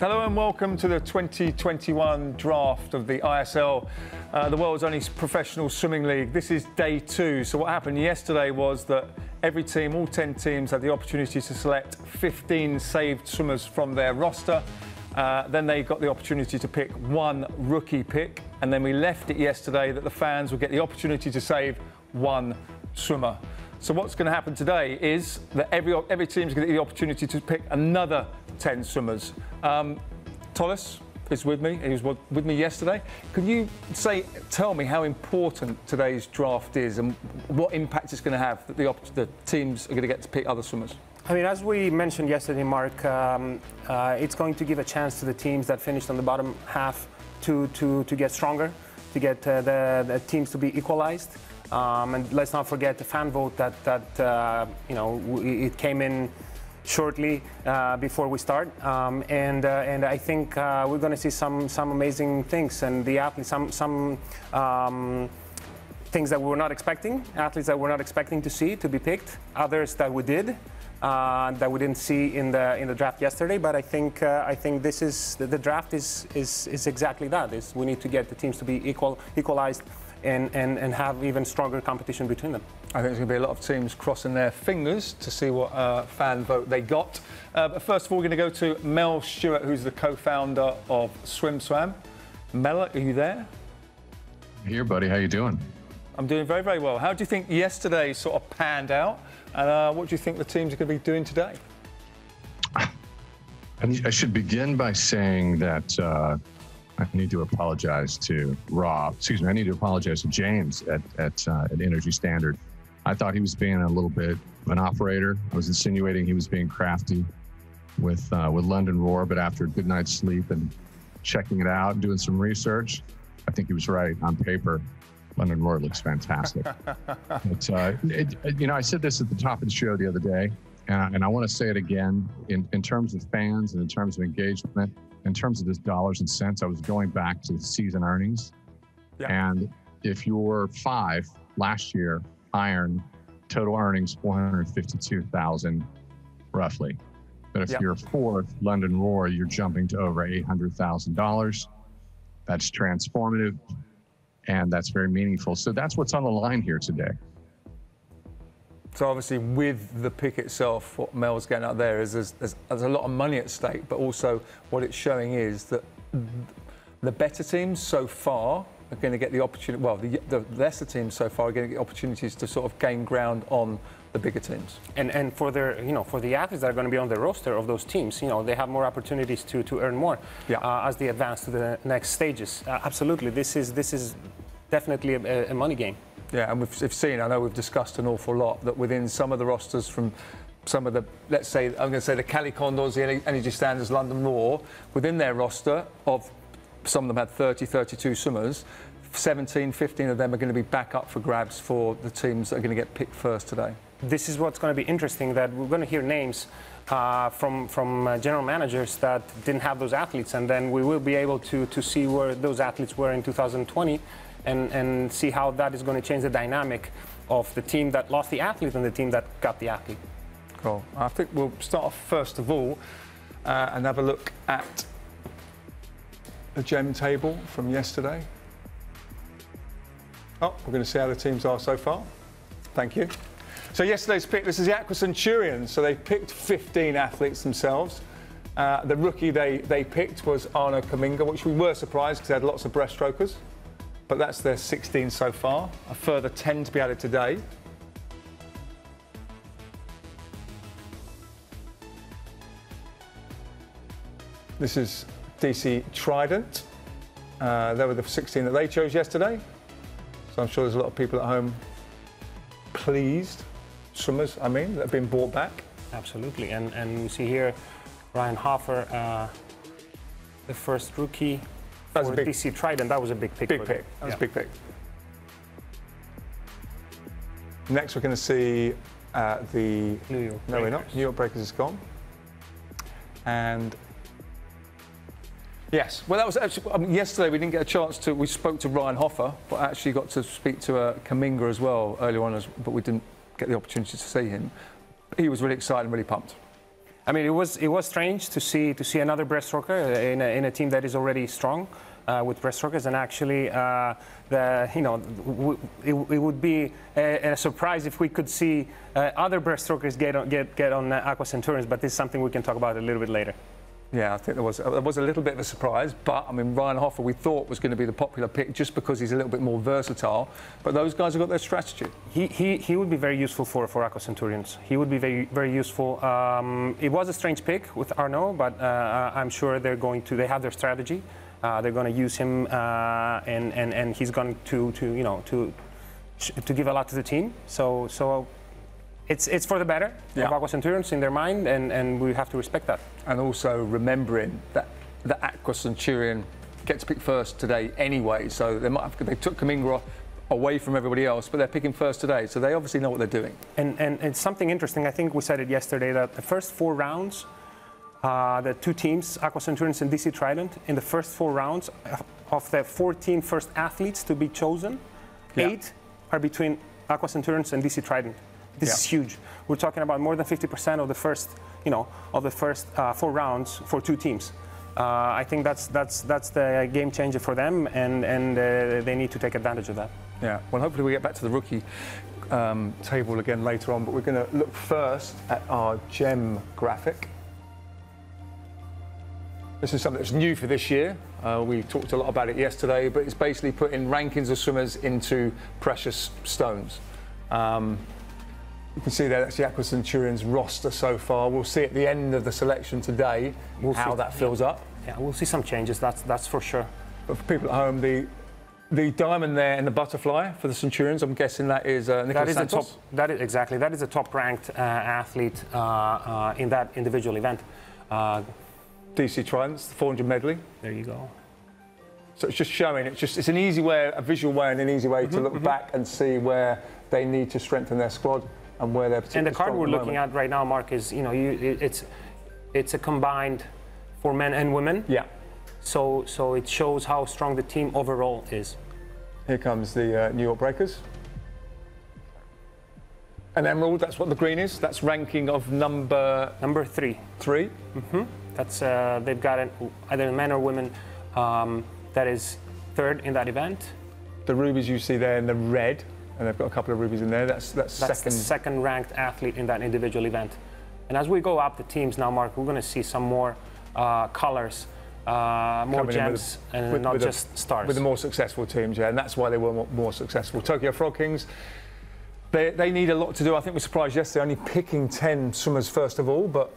Hello and welcome to the 2021 draft of the ISL, uh, the world's only professional swimming league. This is day two. So what happened yesterday was that every team, all 10 teams, had the opportunity to select 15 saved swimmers from their roster. Uh, then they got the opportunity to pick one rookie pick, and then we left it yesterday that the fans would get the opportunity to save one swimmer. So what's going to happen today is that every every team's going to get the opportunity to pick another 10 swimmers. Um, is with me. He was with me yesterday. Can you say, tell me how important today's draft is and what impact it's going to have that the, the teams are going to get to pick other swimmers? I mean, as we mentioned yesterday, Mark, um, uh, it's going to give a chance to the teams that finished on the bottom half to, to, to get stronger, to get uh, the, the, teams to be equalized. Um, and let's not forget the fan vote that, that uh, you know, it came in shortly uh, before we start. Um, and, uh, and I think uh, we're going to see some, some amazing things and the athletes, some, some um, things that we were not expecting, athletes that we're not expecting to see to be picked, others that we did. Uh, that we didn't see in the in the draft yesterday, but I think uh, I think this is the, the, draft is, is is exactly that. Is we need to get the teams to be equal equalized and, and, and have even stronger competition between them. I think there's going to be a lot of teams crossing their fingers to see what uh, fan vote they got. Uh, but first of all, we're going to go to Mel Stewart, who's the co-founder of SwimSwam. Mel, are you there? Here, buddy. How you doing? I'm doing very, very well. How do you think yesterday sort of panned out? And uh, what do you think the teams are going to be doing today? I should begin by saying that uh, I need to apologize to Rob. Excuse me. I need to apologize to James at at, uh, at Energy Standard. I thought he was being a little bit of an operator. I was insinuating he was being crafty with uh, with London Roar, but after a good night's sleep and checking it out and doing some research, I think he was right. On paper, London Roar looks fantastic. but, uh, it, you know, I said this at the top of the show the other day, and, and I want to say it again in, in terms of fans and in terms of engagement in terms of just dollars and cents, I was going back to the season earnings. Yeah. And if you were five last year, iron total earnings 452,000 roughly. But if you're fourth, London Roar, you're jumping to over $800,000. That's transformative and that's very meaningful. So that's what's on the line here today. So obviously, with the pick itself, what Mel's getting out there is there's, there's, there's, a lot of money at stake, but also what it's showing is that the better teams so far are going to get the opportunity. Well, the, the lesser teams so far are going to get opportunities to sort of gain ground on the bigger teams. And and for their you know for the athletes that are going to be on the roster of those teams, you know they have more opportunities to to earn more yeah. uh, as they advance to the next stages. Uh, absolutely, this is this is definitely a, a money game. Yeah, and we've, we've seen, I know we've discussed an awful lot, that within some of the rosters from some of the, let's say, I'm going to say the Cali Condors, the Energy Standards, London Roar, within their roster of some of them had 30, 32 swimmers, 17, 15 of them are going to be back up for grabs for the teams that are going to get picked first today. This is what's going to be interesting that we're going to hear names uh, from from uh, general managers that didn't have those athletes, and then we will be able to to see where those athletes were in 2020 and, and see how that is going to change the dynamic of the team that lost the athlete and the team that got the athlete. Cool. I think we'll start off first of all uh, and have a look at the gem table from yesterday. Oh, we're going to see how the teams are so far. Thank you. So yesterday's pick, this is the Aqua Centurions. So they picked 15 athletes themselves. Uh, the rookie they, they picked was Arno Kamminga, which we were surprised because they had lots of breaststrokers but that's their 16 so far. A further 10 to be added today. This is DC Trident. Uh, they were the 16 that they chose yesterday. So I'm sure there's a lot of people at home pleased, swimmers, I mean, that have been brought back. Absolutely. And, and we see here Ryan Hofer, uh, the first rookie that's a big, DC Trident, that was a big pick. Big pick. That was yeah. a big pick. Next, we're going to see uh, the New York. No, we're not. New York Breakers is gone. And yes, well, that was actually um, yesterday. We didn't get a chance to. We spoke to Ryan Hofer, but actually got to speak to uh, Kamminga as well earlier on, as, but we didn't get the opportunity to see him. He was really excited and really pumped. I mean, it was it was strange to see to see another breaststroker in a, in a team that is already strong uh, with breaststrokers, and actually, uh, the you know, it, it would be a, a, surprise if we could see uh, other breaststrokers get on, get get on Aqua Centurions. But this is something we can talk about a little bit later. Yeah, I think there was there was a little bit of a surprise, but I mean Ryan Hofer we thought was going to be the popular pick just because he's a little bit more versatile. But those guys have got their strategy. He he, he would be very useful for for Aqua Centurions. He would be very very useful. Um, it was a strange pick with Arno, but uh, I'm sure they're going to they have their strategy. Uh, they're going to use him, uh, and, and and he's going to to you know to to give a lot to the team. So so it's it's for the better yeah. of Aqua Centurions in their mind, and, and we have to respect that. And also remembering that the Aqua Centurion gets picked first today anyway, so they might have, they took Kamminga away from everybody else, but they're picking first today, so they obviously know what they're doing. And and it's something interesting. I think we said it yesterday that the first four rounds. Uh, the two teams, Aqua Centurions and DC Trident, in the first four rounds of the 14 first athletes to be chosen, yeah. eight are between Aqua Centurions and DC Trident. This yeah. is huge. We're talking about more than 50% of the first, you know, of the first uh, four rounds for two teams. Uh, I think that's that's that's the game changer for them, and and uh, they need to take advantage of that. Yeah. Well, hopefully we get back to the rookie um, table again later on, but we're going to look first at our gem graphic. This is something that's new for this year. Uh, we talked a lot about it yesterday, but it's basically putting rankings of swimmers into precious stones. Um, you can see there that's the Aqua Centurions roster so far. We'll see at the end of the selection today we'll how see, that fills yeah. up. Yeah, we'll see some changes. That's that's for sure. But for people at home, the the diamond there and the butterfly for the Centurions, I'm guessing that is uh, Nicholas that is Santos. The top, that is exactly that is a top-ranked uh, athlete uh, uh in that individual event. Uh, DC Tridents, the 400 medley. There you go. So it's just showing. It's just it's an easy way, a visual way, and an easy way mm-hmm, to look mm-hmm. back and see where they need to strengthen their squad and where they're And the card we're looking at right now, Mark, is you know you, it's it's a combined for men and women. Yeah. So so it shows how strong the team overall is. Here comes the uh, New York Breakers. An emerald, that's what the green is. That's ranking of number number three. 3 Mm-hmm. That's uh, they've got an, either men or women um, that is third in that event. The rubies you see there in the red and they've got a couple of rubies in there. That's that's, that's second. the second ranked athlete in that individual event. And as we go up the teams now, Mark, we're going to see some more uh, colors, uh, more Coming gems, with, and with, not with just stars. With the more successful teams, yeah, and that's why they were more, more successful. Tokyo Frog Kings. They, they need a lot to do. I think we surprised yesterday only picking 10 swimmers first of all, but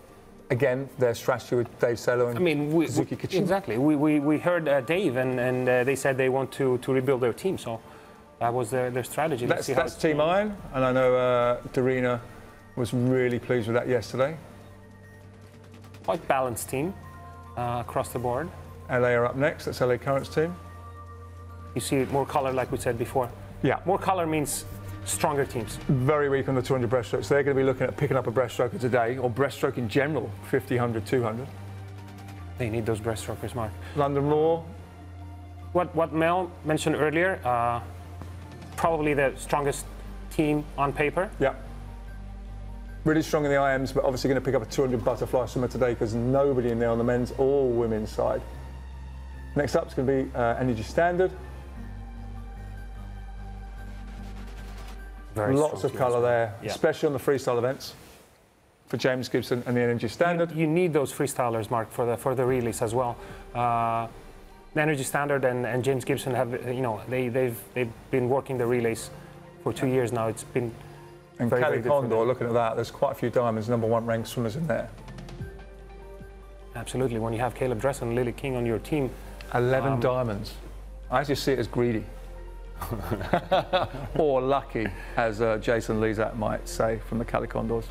again, their strategy with Dave Salo and I mean, we, Kazuki we, Exactly. We, we, we heard uh, Dave, and, and uh, they said they want to, to rebuild their team. So that was their, their strategy. That's, that's Team Iron, and I know uh, Dorina was really pleased with that yesterday. Quite balanced team uh, across the board. LA are up next. That's LA Currents team. You see more color, like we said before. Yeah. More color means stronger teams. Very weak on the 200 breaststroke. So they're going to be looking at picking up a breaststroker today, or breaststroke in general, 50, 100, 200. They need those breaststrokers, Mark. London Roar. What, what Mel mentioned earlier, uh, probably the strongest team on paper. Yeah. Really strong in the IMs, but obviously going to pick up a 200 butterfly swimmer today because nobody in there on the men's or women's side. Next up is going to be uh, Energy Standard. Very Lots of colour there, yeah. especially on the freestyle events for James Gibson and the Energy Standard. You, you need those freestylers, Mark, for the for the relays as well. Uh, the Energy Standard and, and James Gibson have, you know, they, they've, they've been working the relays for two years now. It's been and very, Cali very Condor, looking at that, there's quite a few diamonds, number one ranked swimmers in there. Absolutely. When you have Caleb Dressel and Lily King on your team. 11 um, diamonds. I just see it as greedy. or lucky, as uh, Jason Lezak might say from the Cali Condors.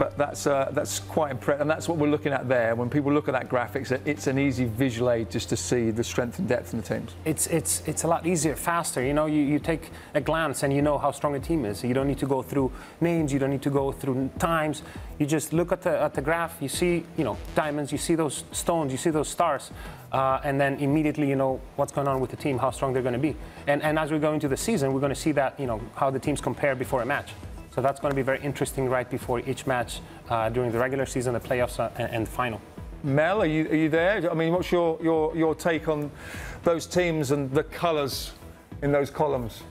But that's uh, that's quite impressive, and that's what we're looking at there. When people look at that graphics, it's an easy visual aid just to see the strength and depth in the teams. It's it's it's a lot easier, faster. You know, you, you take a glance and you know how strong a team is. You don't need to go through names. You don't need to go through times. You just look at the at the graph. You see, you know, diamonds. You see those stones. You see those stars, uh, and then immediately you know what's going on with the team, how strong they're going to be. And and as we go into the season, we're going to see that you know how the teams compare before a match. So that's going to be very interesting right before each match uh, during the regular season, the playoffs, uh, and, and, the final. Mel, are you, are you there? I mean, what's your, your, your take on those teams and the colours in those columns?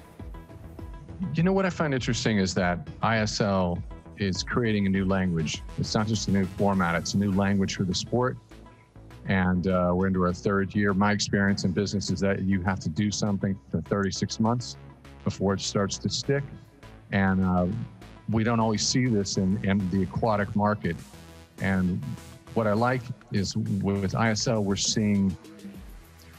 You know what I find interesting is that ISL is creating a new language. It's not just a new format, it's a new language for the sport. And uh, we're into our third year. My experience in business is that you have to do something for 36 months before it starts to stick. And uh, we don't always see this in, in the aquatic market. And what I like is with ISL, we're seeing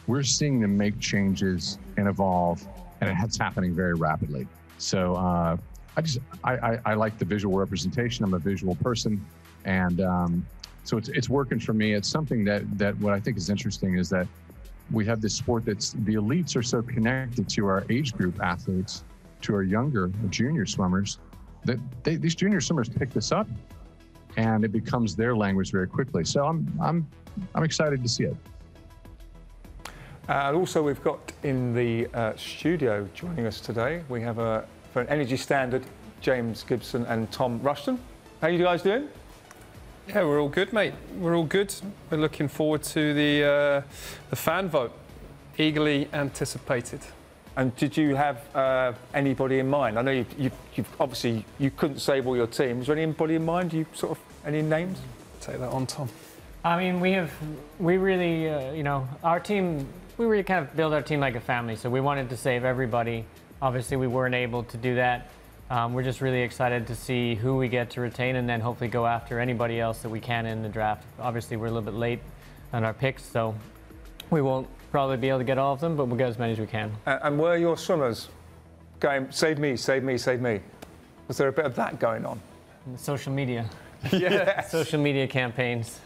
we're seeing them make changes and evolve, and it's happening very rapidly. So uh, I just I, I, I, like the visual representation. I'm a visual person, and um, so it's it's working for me. It's something that that what I think is interesting is that we have this sport that's the elites are so connected to our age group athletes to our younger junior swimmers that they, these junior swimmers pick this up and it becomes their language very quickly. So I'm, I'm, I'm excited to see it. And also, we've got in the uh, studio joining us today, we have a, for an energy standard, James Gibson and Tom Rushton. How are you guys doing? Yeah, we're all good, mate. We're all good. We're looking forward to the, uh, the fan vote, eagerly anticipated. And did you have uh, anybody in mind? I know you, you, you obviously you couldn't save all your teams. Was there anybody in mind? You sort of any names? Take that on, Tom. I mean, we have we really uh, you know our team. We really kind of build our team like a family. So we wanted to save everybody. Obviously, we weren't able to do that. Um, we're just really excited to see who we get to retain and then hopefully go after anybody else that we can in the draft. Obviously, we're a little bit late on our picks, so we won't probably be able to get all of them, but we'll get as many as we can. And, and were your swimmers going, save me, save me, save me? Was there a bit of that going on? Social media. yeah. Social media campaigns.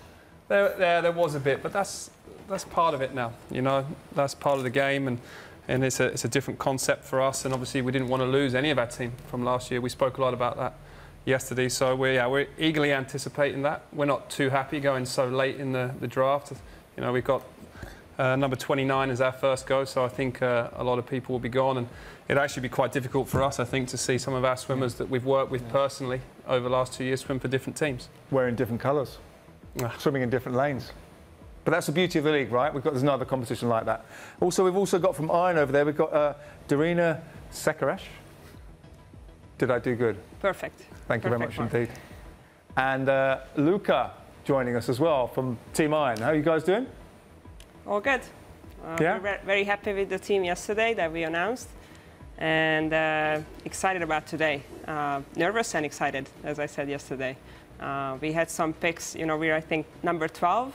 There, there, there was a bit, but that's that's part of it now. You know, that's part of the game, and and it's a it's a different concept for us. And obviously, we didn't want to lose any of our team from last year. We spoke a lot about that yesterday, so we're yeah, we're eagerly anticipating that. We're not too happy going so late in the, the draft. You know, we've got uh, number 29 is our first go, so I think uh, a lot of people will be gone. And it'd actually be quite difficult for us, I think, to see some of our swimmers that we've worked with yeah. personally over the last two years swim for different teams. Wearing different colours, ah. swimming in different lanes. But that's the beauty of the league, right? We've got there's another competition like that. Also, we've also got from Iron over there, we've got uh, Dorina Szekeres. Did I do good? Perfect. Thank Perfect you very much Mark. indeed. And uh, Luca joining us as well from Team Iron. How are you guys doing? All good. Uh, yeah. We're very happy with the team yesterday that we announced and uh, excited about today. Uh, nervous and excited, as I said yesterday. Uh, we had some picks, you know, we're, I think, number 12.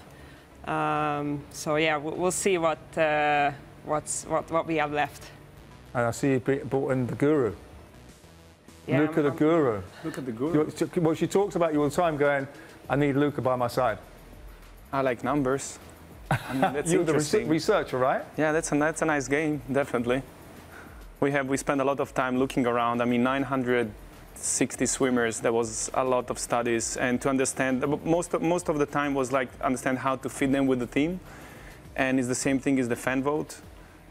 Um, so, yeah, we'll see what, uh, what's, what, what we have left. And I see you brought in the guru. Yeah, Luca the guru. Luca the guru. Well, she talks about you all the time going, I need Luca by my side. I like numbers. I mean, that's You're the researcher, right? Yeah, that's a, that's a nice game, definitely. We have we spend a lot of time looking around. I mean, 960 swimmers. There was a lot of studies, and to understand most of, most of the time was like understand how to fit them with the team, and it's the same thing as the fan vote.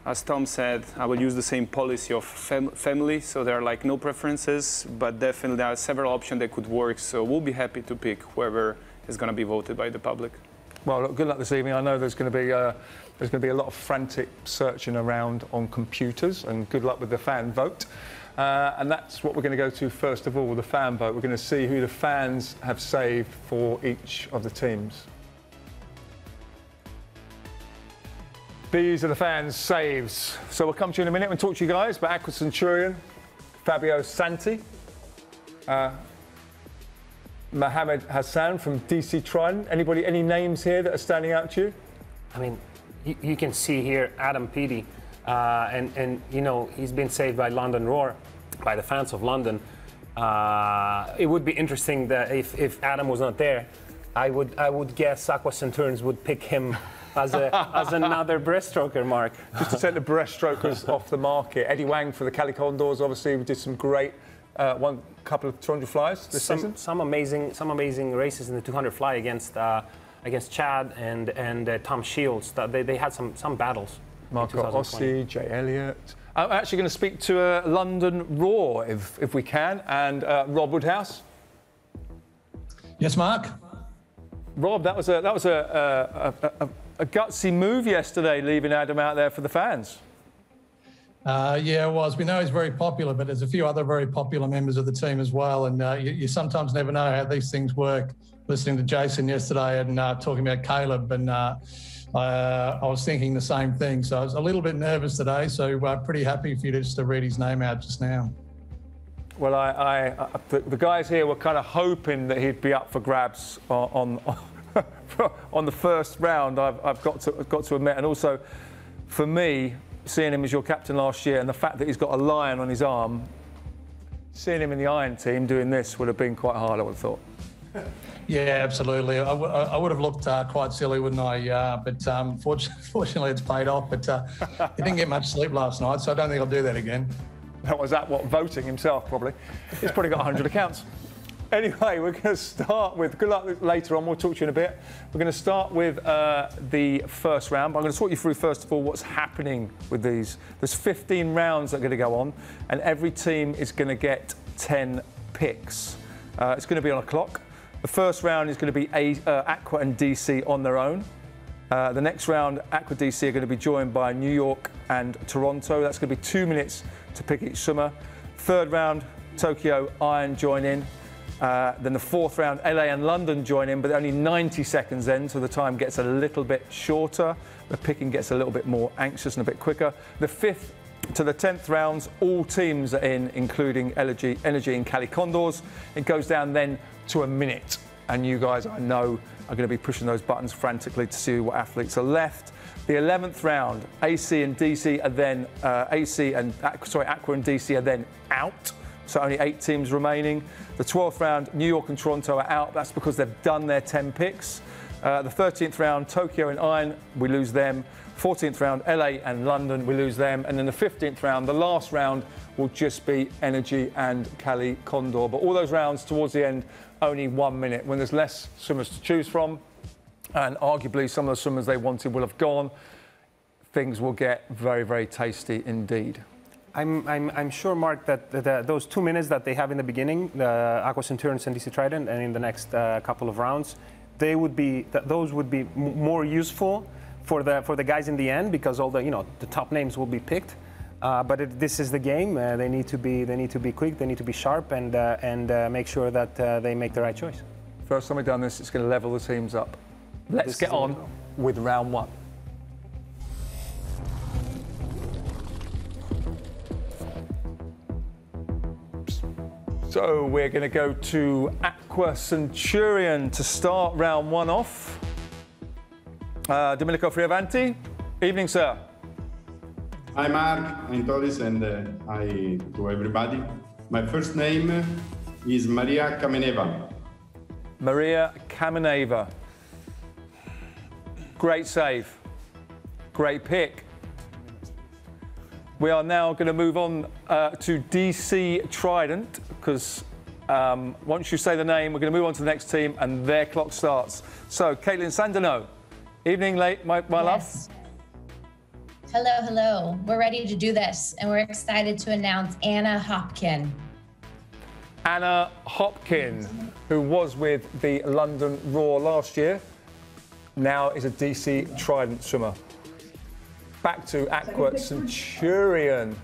As Tom said, I will use the same policy of fam family, so there are like no preferences, but definitely there are several options that could work. So we'll be happy to pick whoever is going to be voted by the public. Well, look, good luck this evening. I know there's going to be uh, there's going to be a lot of frantic searching around on computers, and good luck with the fan vote. Uh, and that's what we're going to go to first of all, the fan vote. We're going to see who the fans have saved for each of the teams. These are the fans' saves. So we'll come to you in a minute and talk to you guys about Aqua Centurion, Fabio Santi, uh, Mohammed Hassan from DC Trident. Anybody, any names here that are standing out to you? I mean, you, you can see here Adam Peaty, uh, and, and, you know, he's been saved by London Roar, by the fans of London. Uh, it would be interesting that if, if Adam was not there, I would I would guess Aqua Centurions would pick him as, a, as another breaststroker, Mark. Just to take the breaststrokers off the market. Eddie Wang for the Cali Condors, obviously, we did some great uh, one couple of 200 flies this some, season. Some amazing some amazing races in the 200 fly against uh, against Chad and and uh, Tom Shields. They, they had some some battles. Marco Orsi, Jay Elliott. I'm actually going to speak to uh, London Roar if, if we can, and uh, Rob Woodhouse. Yes, Mark. Rob, that was a that was a, a, a, a gutsy move yesterday, leaving Adam out there for the fans. Uh, yeah, it was. We know he's very popular, but there's a few other very popular members of the team as well, and uh, you, you, sometimes never know how these things work. Listening to Jason yesterday and uh, talking about Caleb, and uh, I was thinking the same thing. So I was a little bit nervous today. So uh, pretty happy for you just to read his name out just now. Well, I, I the, the, guys here were kind of hoping that he'd be up for grabs on on, on the first round. I've, I've got to got to admit, and also for me, seeing him as your captain last year and the fact that he's got a lion on his arm, seeing him in the Iron team doing this would have been quite hard, I would have thought. Yeah, absolutely. I, would have looked uh, quite silly, wouldn't I? Uh, but um, fortunately, fortunately, it's paid off. But uh, he didn't get much sleep last night, so I don't think I'll do that again. That was that what voting himself probably. He's probably got 100 accounts. Anyway, we're going to start with, good luck later on, we'll talk to you in a bit. We're going to start with uh, the first round. I'm going to talk you through, first of all, what's happening with these. There's 15 rounds that are going to go on, and every team is going to get 10 picks. Uh, it's going to be on a clock. The first round is going to be a, uh, Aqua and DC on their own. Uh, the next round, Aqua DC are going to be joined by New York and Toronto. That's going to be two minutes to pick each swimmer. Third round, Tokyo, Iron join in. Uh, then the fourth round, LA and London join in, but only 90 seconds then, so the time gets a little bit shorter. The picking gets a little bit more anxious and a bit quicker. The fifth to the 10th rounds, all teams are in, including Energy, Energy and Cali Condors. It goes down then to a minute, and you guys, I know, are going to be pushing those buttons frantically to see what athletes are left. The 11th round, AC and DC are then, uh, AC and, sorry, Aqua and DC are then out so only eight teams remaining. The 12th round, New York and Toronto are out. That's because they've done their 10 picks. Uh, the 13th round, Tokyo and Iron, we lose them. 14th round, LA and London, we lose them. And then the 15th round, the last round, will just be Energy and Cali Condor. But all those rounds towards the end, only one minute. When there's less swimmers to choose from, and arguably some of the swimmers they wanted will have gone, things will get very, very tasty indeed. I'm, I'm, I'm sure, Mark, that, that those two minutes that they have in the beginning, the Aqua Centurions and DC Trident, and in the next uh, couple of rounds, they would be those would be more useful for the for the guys in the end because all the you know the top names will be picked. Uh, but it, this is the game. Uh, they need to be they need to be quick. They need to be sharp and uh, and uh, make sure that uh, they make the right choice. First time we've done this, it's going to level the teams up. Let's this get on with round one. So we're going to go to Aqua Centurion to start round one off. Uh, Domenico Fioravanti, evening, sir. Hi, Mark. I'm Toris, and uh, hi to everybody. My first name is Maria Kameneva. Maria Kameneva. Great save. Great pick. We are now going to move on uh, to DC Trident because um, once you say the name, we're going to move on to the next team and their clock starts. So, Kaitlin Sandeno, evening late, my, my yes. love. Hello, hello. We're ready to do this, and we're excited to announce Anna Hopkin. Anna Hopkin, who was with the London Roar last year, now is a DC Trident swimmer back to Aqua Centurion.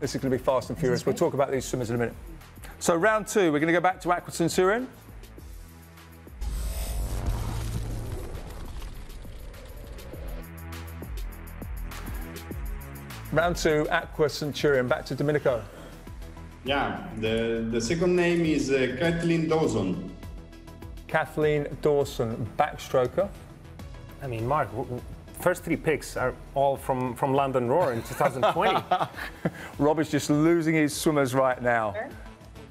This is going to be fast and furious. We'll talk about these swimmers in a minute. So round two, we're going to go back to Aqua Centurion. Round two, Aqua Centurion. Back to Domenico. Yeah, the, the second name is uh, Kathleen Dawson. Kathleen Dawson, backstroker. I mean, Mark, first three picks are all from, from London Roar in 2020. Rob is just losing his swimmers right now.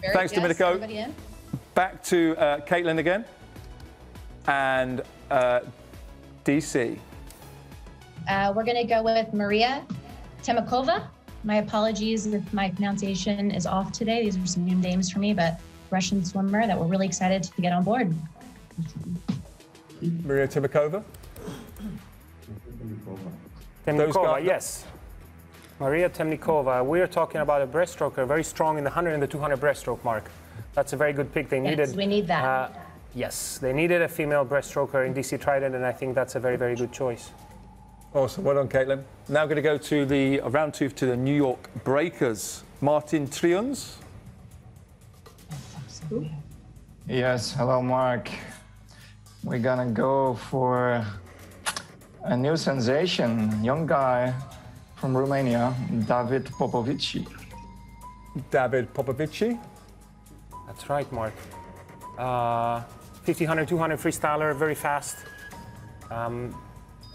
Very- Thanks, yes, Domenico. Back to uh, Kaitlin again. And uh, DC. Uh, we're going to go with Maria Temakova. My apologies if my pronunciation is off today. These are some new names for me, but Russian swimmer that we're really excited to get on board. Maria Timakova. Those Temnikova, guys- yes. Maria Temnikova. We are talking about a breaststroker, very strong in the 100 and the 200 breaststroke mark. That's a very good pick. They Yes, needed. we need that. uh, yes, they needed a female breaststroker in DC Trident, and I think that's a very, very good choice. Awesome. Well done, Kaitlin. Now going to go to the uh, round two to the New York Breakers. Martin Truijens. Yes, hello, Mark. We're gonna go for a new sensation, young guy from Romania, David Popovici. David Popovici. That's right, Mark. Uh, 50, 100, 200 freestyler, very fast. Um,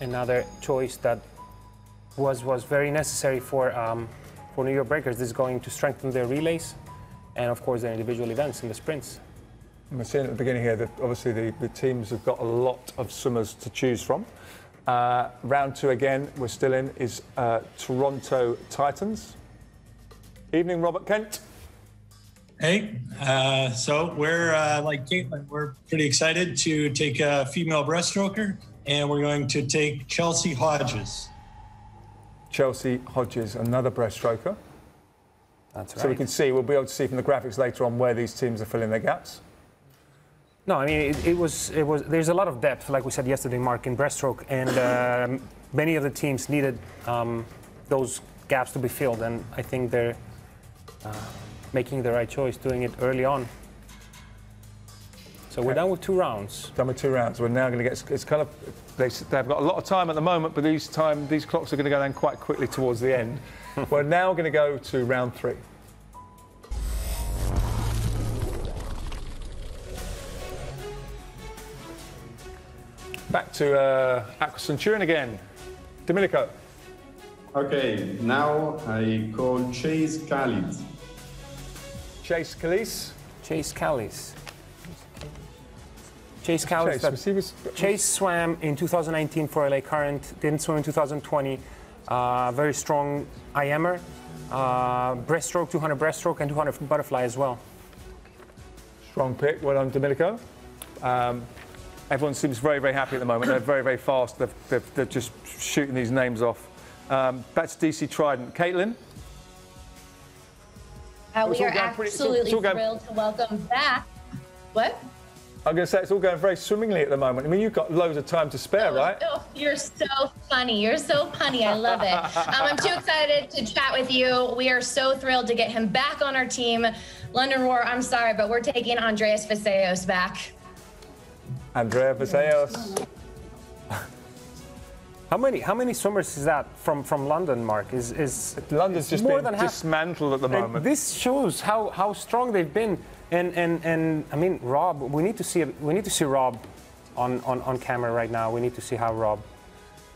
another choice that was was very necessary for um, for New York Breakers. This is going to strengthen their relays, and of course their individual events in the sprints. I'm saying at the beginning here that obviously the, the teams have got a lot of swimmers to choose from. Uh, round two again, we're still in, is uh, Toronto Titans. Evening, Robert Kent. Hey, uh, so we're uh, like Kaitlin, we're pretty excited to take a female breaststroker, and we're going to take Chelsea Hodges. Chelsea Hodges, another breaststroker. That's right. So we can see, we'll be able to see from the graphics later on where these teams are filling their gaps. No, I mean it, it was it was. There's a lot of depth, like we said yesterday, Mark, in breaststroke, and um, many of the teams needed um, those gaps to be filled, and I think they're uh, making the right choice, doing it early on. So we're done with two rounds. Done with two rounds. We're now going to get. It's kind of. They, they've got a lot of time at the moment, but these time these clocks are going to go down quite quickly towards the end. We're now going to go to round three. Back to uh, Aqua Centurion again. Domenico. Okay, now I call Chase Khalid. Chase Kalisz. Chase Kalisz. Chase Kalisz. Chase, that- was he was- Chase swam in 2019 for LA Current, didn't swim in 2020. Uh, very strong IMer, uh, breaststroke, 200 breaststroke, and 200 butterfly as well. Strong pick. Well done, Domenico. Um, everyone seems very, very happy at the moment. They're very, very fast. They're, they're, they're just shooting these names off. Um, back to DC Trident. Kaitlin. Uh, we are going pretty- it's all- it's absolutely all thrilled to welcome back. What? I'm going to say it's all going very swimmingly at the moment. I mean, you've got loads of time to spare, right? Oh, you're so funny. You're so funny. I love it. Um, I'm too excited to chat with you. We are so thrilled to get him back on our team. London Roar, I'm sorry, but we're taking Andreas Vazaios back. Andrea Vazaios. How many how many swimmers is that from from London, Mark? Is is London's just more been than half. dismantled at the And moment. This shows how, how strong they've been. And, and, and I mean, Rob, we need to see we need to see Rob on, on, on camera right now. We need to see how Rob,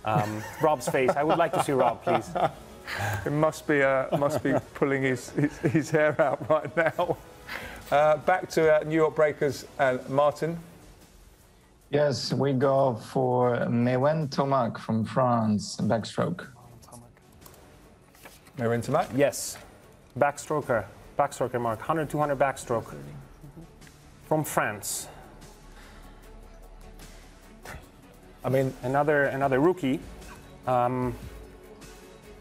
um, Rob's face. I would like to see Rob, please. It must be uh, must be pulling his, his, his hair out right now. Uh, back to uh, New York Breakers and Martin. Yes, we go for Mewen Tomac from France, backstroke. Mewen Tomac. Yes, backstroker, backstroker, Mark, 100, 200 backstroke from France. I mean, another another rookie. Um,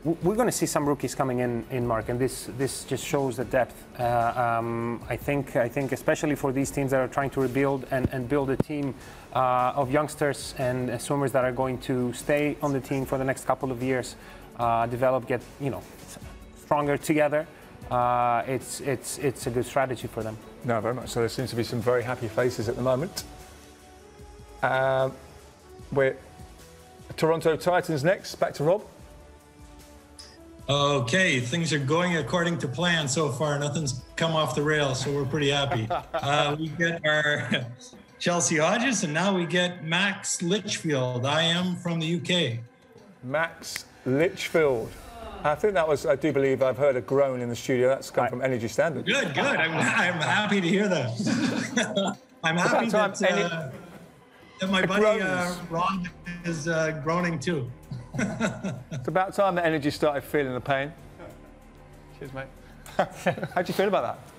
we're going to see some rookies coming in, in Mark, and this this just shows the depth. Uh, um, I think I think especially for these teams that are trying to rebuild and, and build a team uh, of youngsters and uh, swimmers that are going to stay on the team for the next couple of years, uh, develop, get you know stronger together. Uh, it's it's it's a good strategy for them. No, very much. So there seems to be some very happy faces at the moment. Um, we're Toronto Titans next. Back to Rob. Okay, things are going according to plan so far. Nothing's come off the rails, so we're pretty happy. Uh, we get our Chelsea Hodges, and now we get Max Litchfield. I am from the UK. Max Litchfield. I think that was, I do believe I've heard a groan in the studio. That's come from Energy Standard. Good, good. I'm, I'm happy to hear that. I'm happy that, time any- uh, that my It buddy uh. Ron is uh, groaning too. It's about time that Energy started feeling the pain. Cheers, mate. How do you feel about that?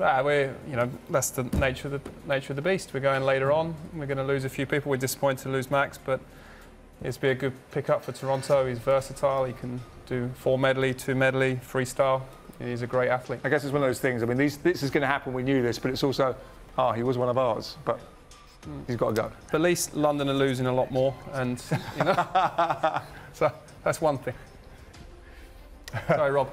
Ah, we're, you know, that's the nature of the nature of the beast. We're going later on. We're going to lose a few people. We're disappointed to lose Max, but it's be a good pickup for Toronto. He's versatile. He can do four medley, two medley, freestyle. He's a great athlete. I guess it's one of those things. I mean, these, this is going to happen. We knew this, but it's also, oh, he was one of ours, but he's got to go. But at least London are losing a lot more, and you know, so that's one thing. Sorry, Rob.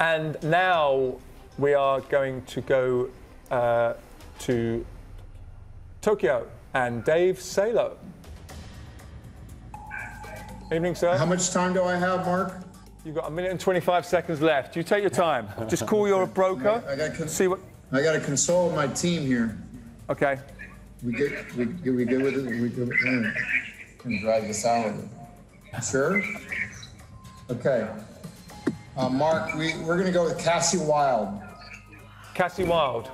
And now we are going to go uh, to Tokyo and Dave Salo. Evening, sir. How much time do I have, Mark? You've got a minute and 25 seconds left. You take your time. Just call your broker. I got see what. I got to console my team here. Okay. We get we, we good with it. We good with it. Can drive this out. Sure. Okay. Uh, Mark, we, we're going to go with Cassie Wild. Cassie Wild.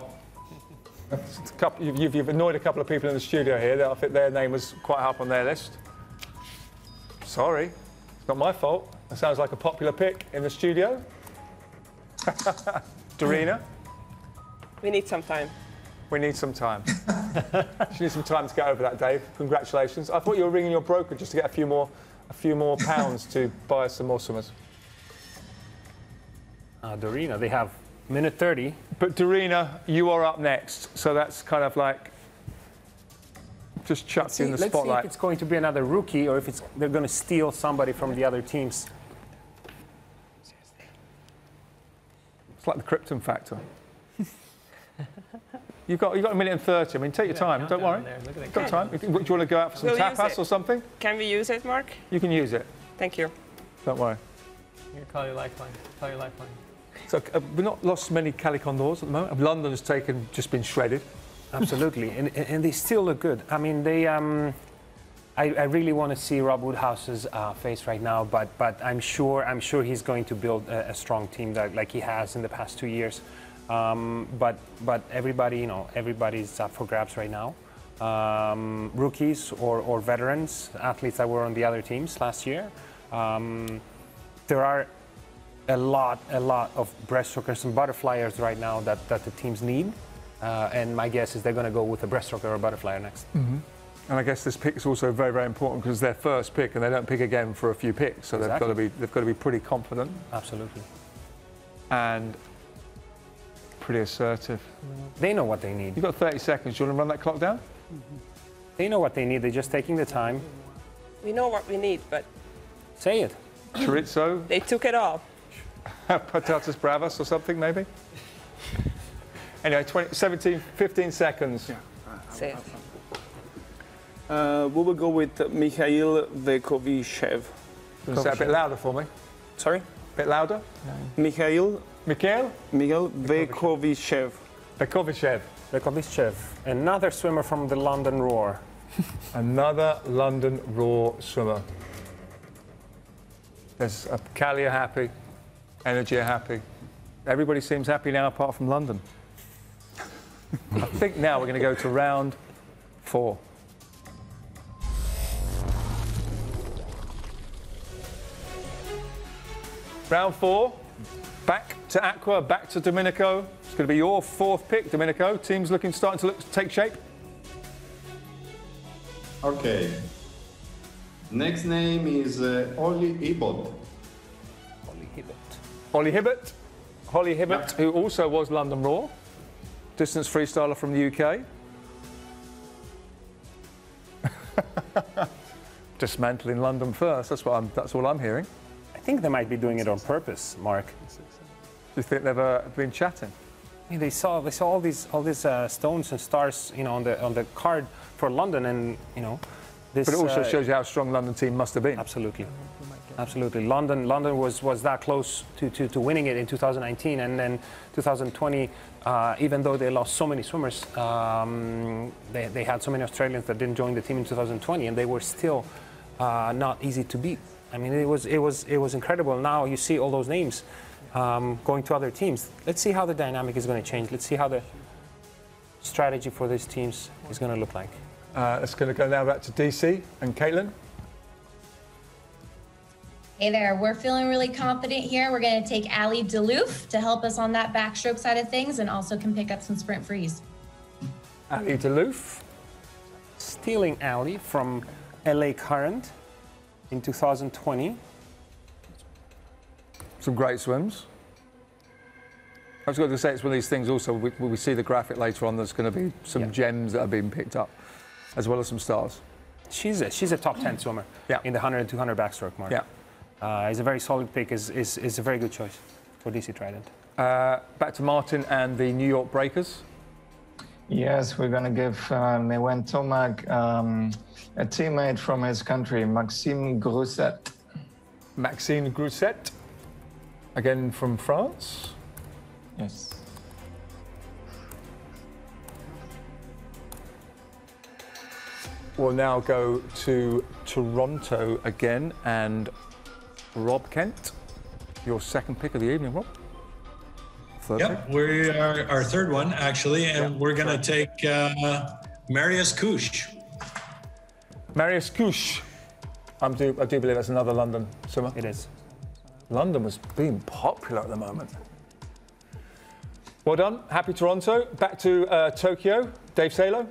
A couple- You've, you've, you've annoyed a couple of people in the studio here. I think their name was quite up on their list. Sorry, it's not my fault. That sounds like a popular pick in the studio. Dorina, We need some time. we need some time. she needs some time to get over that, Dave. Congratulations. I thought you were ringing your broker just to get a few more, a few more pounds to buy us some more swimmers. Uh, Dorina, they have minute 30. But Dorina, you are up next, so that's kind of like just chucked you in the let's spotlight. see if it's going to be another rookie or if it's, they're going to steal somebody from the other teams. It's like the Krypton factor. you've got you've got a minute and thirty. I mean, take your time. Don't worry. You've got time. Do you want to go out for some We'll tapas or something? Can we use it, Mark? You can use it. Thank you. Don't worry. Here, call your lifeline. Call your lifeline. So uh, we've not lost many Cali Condors at the moment. London has taken just been shredded. Absolutely, and, and and they still look good. I mean, they. Um, I, I really want to see Rob Woodhouse's uh, face right now, but but I'm sure I'm sure he's going to build a, a strong team that, like he has in the past two years. Um, but but everybody, you know, everybody's up for grabs right now. Um, rookies or, or veterans, athletes that were on the other teams last year. Um, there are a lot, a lot of breaststrokers and butterflyers right now that, that the teams need. Uh, and my guess is they're going to go with a breaststroker or a butterflyer next. And I guess this pick is also very, very important because it's their first pick, and they don't pick again for a few picks, so they've got to be they've got to be pretty confident Absolutely. and pretty assertive. They know what they need. You've got 30 seconds. Do you want to run that clock down? They know what they need. They're just taking the time. We know what we need, but Say it. Chorizo, they took it all. Patatas bravas or something maybe? Anyway, 20, 17, 15 seconds. Say it. Uh, we will go with Mikhail Vekovishchev. Can you say it a bit louder for me? Sorry? A bit louder? Mikhail Mikhail Mikhail Vekovishchev. Vekovishchev. Vekovishchev, another swimmer from the London Roar. Another London Roar swimmer. There's a Cali happy, Energy are happy. Everybody seems happy now apart from London. I think now we're going to go to round four. Round four, back to Aqua, back to Domenico. It's going to be your fourth pick, Domenico. Team's looking starting to look, take shape. Okay. Next name is uh, Oli Ibot. Holly Hibbert. Holly Hibbert, who also was London Roar, distance freestyler from the UK. Dismantling London first. That's what I'm. That's all I'm hearing. I think they might be doing it on purpose, Mark. Do you think they've uh, been chatting? I mean, they saw they saw all these all these uh, stones and stars, you know, on the on the card for London, and you know, this. But it also uh, shows you how strong London team must have been. Absolutely. Absolutely. London London was, was that close to, to, to winning it in 2019 and then 2020, uh, even though they lost so many swimmers, um, they, they had so many Australians that didn't join the team in 2020 and they were still uh, not easy to beat. I mean, it was it was it was incredible. Now you see all those names um, going to other teams. Let's see how the dynamic is going to change. Let's see how the strategy for these teams is going to look like. Uh, it's going to go now back to DC and Kaitlin. Hey there, we're feeling really confident here. We're going to take Ali DeLoof to help us on that backstroke side of things and also can pick up some sprint freeze. Ali DeLoof. Stealing Ali from LA Current in 2020. Some great swims. I was going to say it's one of these things also, we, we see the graphic later on, there's going to be some Yeah. gems that are being picked up, as well as some stars. She's a, she's a top 10 swimmer Yeah. in the 100 and 200 backstroke mark. Yeah. Uh, is a very solid pick, is, is, is a very good choice for DC Trident. Uh, back to Martin and the New York Breakers. Yes, we're going to give uh, Mewen Tomac um, a teammate from his country, Maxime Grousset. Maxime Grousset, again from France. Yes. We'll now go to Toronto again and Rob Kent, your second pick of the evening, Rob. Third pick. Yep, we are our third one actually, and we're going to take uh, Marius Kusch. Marius Kusch. I'm do, I do believe that's another London swimmer. It is. London was being popular at the moment. Well done. Happy Toronto. Back to uh, Tokyo. Dave Salo.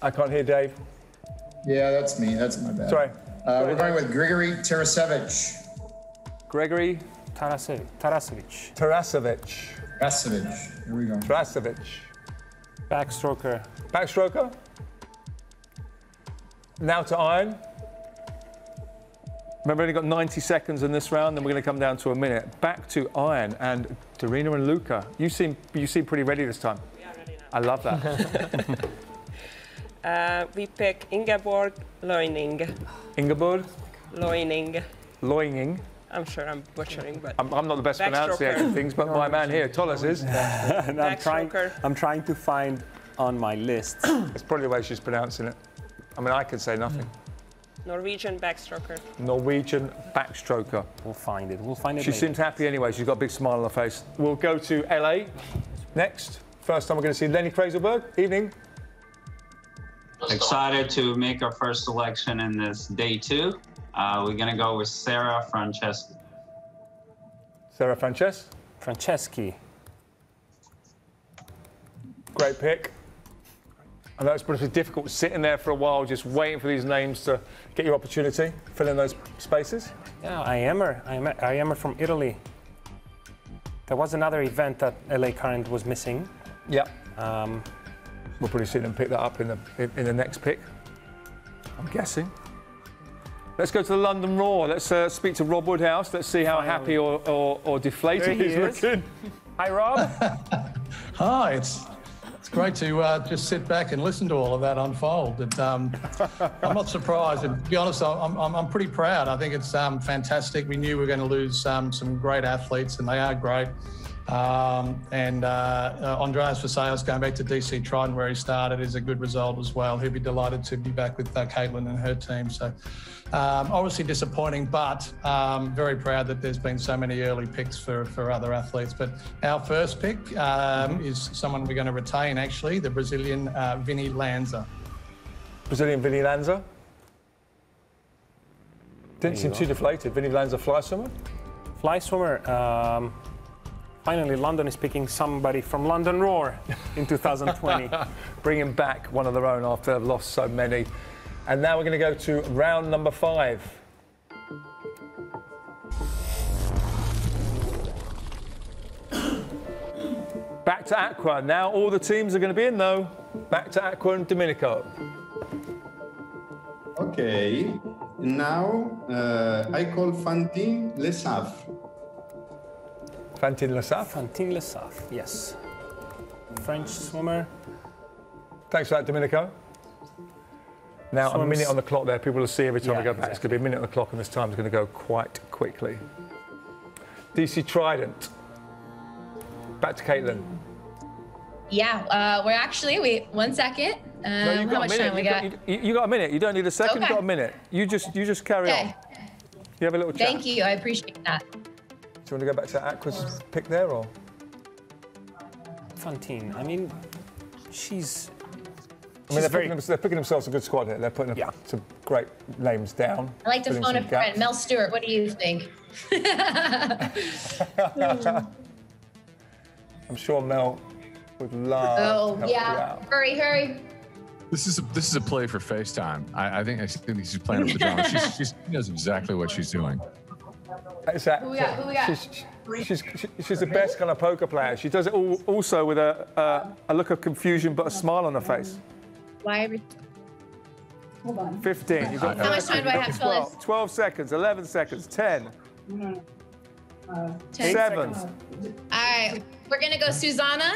I can't hear Dave. Yeah, that's me. That's my bad. Sorry. Uh, we're going with Grigory Tarasevich. Gregory Tarasevic. Tarasevic. Tarasevich. Tarasevich. Here we go. Tarasevich. Backstroker. Backstroker. Now to iron. Remember, only got 90 seconds in this round, then we're going to come down to a minute. Back to iron and Dorina and Luca. You seem you seem pretty ready this time. We are ready now. I love that. Uh, we pick Ingeborg Løyning. Ingeborg Løyning. Loinging. I'm sure I'm butchering, but I'm, I'm not the best Backstroker. pronunciating things, but my man here, Tolas, is. and I'm trying, Backstroker. I'm trying to find on my list. It's probably the way she's pronouncing it. I mean, I can say nothing. Norwegian backstroker. Norwegian backstroker. we'll find it. We'll find it She later. seems happy anyway. She's got a big smile on her face. We'll go to LA next. First time we're going to see Lenny Krayzelburg. Evening. Excited to make our first selection in this day two. Uh, we're gonna go with Sarah Franceschi. Sarah Frances. Franceschi. Great pick. I know it's pretty difficult sitting there for a while just waiting for these names to get your opportunity, fill in those spaces. Yeah, I am her. I am, I am her from Italy. There was another event that LA Current was missing. Yeah. Um, We'll probably see them pick that up in the, in, in the next pick. I'm guessing. Let's go to the London Roar. Let's uh, speak to Rob Woodhouse. Let's see how happy or, or, or deflated There he he's is. looking. Hi, Rob. Hi, it's it's great to uh, just sit back and listen to all of that unfold. And, um, I'm not surprised, and to be honest, I'm, I'm, I'm pretty proud. I think it's um, fantastic. We knew we were going to lose um, some great athletes, and they are great. Um, and uh, uh, Andreas Vazaios going back to DC Trident where he started is a good result as well. He'll be delighted to be back with uh, Kaitlin and her team. So um, obviously disappointing, but um, very proud that there's been so many early picks for, for other athletes. But our first pick um, is someone we're going to retain actually, the Brazilian uh, Vinny Lanza. Brazilian Vinny Lanza. Didn't seem too deflated. Vinny Lanza, fly swimmer. Fly swimmer. Finally, London is picking somebody from London Roar in 2020. Bringing back one of their own after they've lost so many. And now we're going to go to round number five. Back to Aqua. Now all the teams are going to be in though. Back to Aqua and Domenico. Okay. Now uh, I call Fantine Lesaffre. Fantine Lesaffre. Fantine Lesaffre, yes. French swimmer. Thanks for that, Domenico. Now, a minute on the clock there. People will see every time we go back. It's going to be a minute on the clock, and this time's going to go quite quickly. DC Trident. Back to Kaitlin. Yeah, uh, we're actually, wait, one second. Um, No, you've how got much a minute. time we You've got? got, you, you got a minute. You don't need a second. You've got a minute. You just you just carry Okay. on. You have a little chat. Thank you. I appreciate that. Do you want to go back to Aqua's pick there or? Fun team. I mean, she's. I mean, they're she's very- picking, them, they're picking themselves a good squad here. They're putting some great names down. I like to filling phone a friend. gaps. Mel Stewart, what do you think? I'm sure Mel would love. oh, to help you yeah. out. Hurry, hurry. This is a, this is a play for FaceTime. I, I think I think she's playing with the drama. She's, she's, she knows exactly what she's doing. Exactly. Who we got? Who we got? She's, she's, she's, she's the best kind of poker player. She does it all, also with a, a, a look of confusion but a smile on her face. Why every 15. You've got How much time do I have, 12, 12 seconds, 11 seconds, 10, uh, Ten 7. All right, we're gonna go Susanna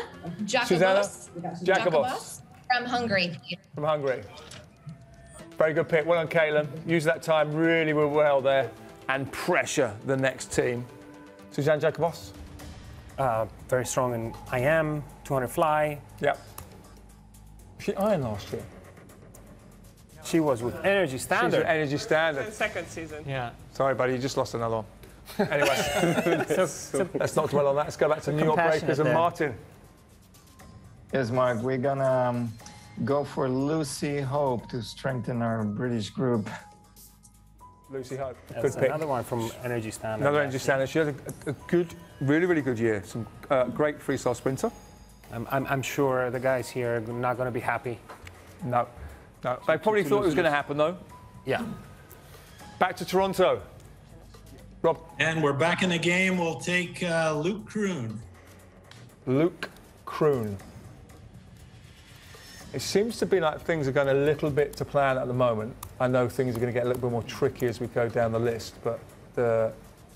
Susanna Jakabos. Jakabos from Hungary. from Hungary. Very good pick. Well done, Kaitlin. Use that time really, really well there and pressure the next team. Suzanne Jakabos. Uh, very strong in I am 200 fly. Yep. She iron last year. She was with Energy Standard. an energy standard. Second season. Yeah. Sorry, buddy, you just lost another one. Anyway, So, so let's not dwell on that. Let's go back to New York compassionate Breakers and there. Martin. Yes, Mark, we're gonna um, go for Lucy Hope to strengthen our British group. Lucy Hope. That's Good pick. another one from Energy Standard. Another energy standard. She had a, a good, really, really good year. Some uh, great freestyle sprinter. I'm, I'm, I'm sure the guys here are not going to be happy. No, no. They probably thought it was going to happen though. Yeah. Back to Toronto. Rob. And we're back in the game. We'll take uh, Luke Kroon. Luke Kroon. It seems to be like things are going a little bit to plan at the moment. I know things are going to get a little bit more tricky as we go down the list, but the,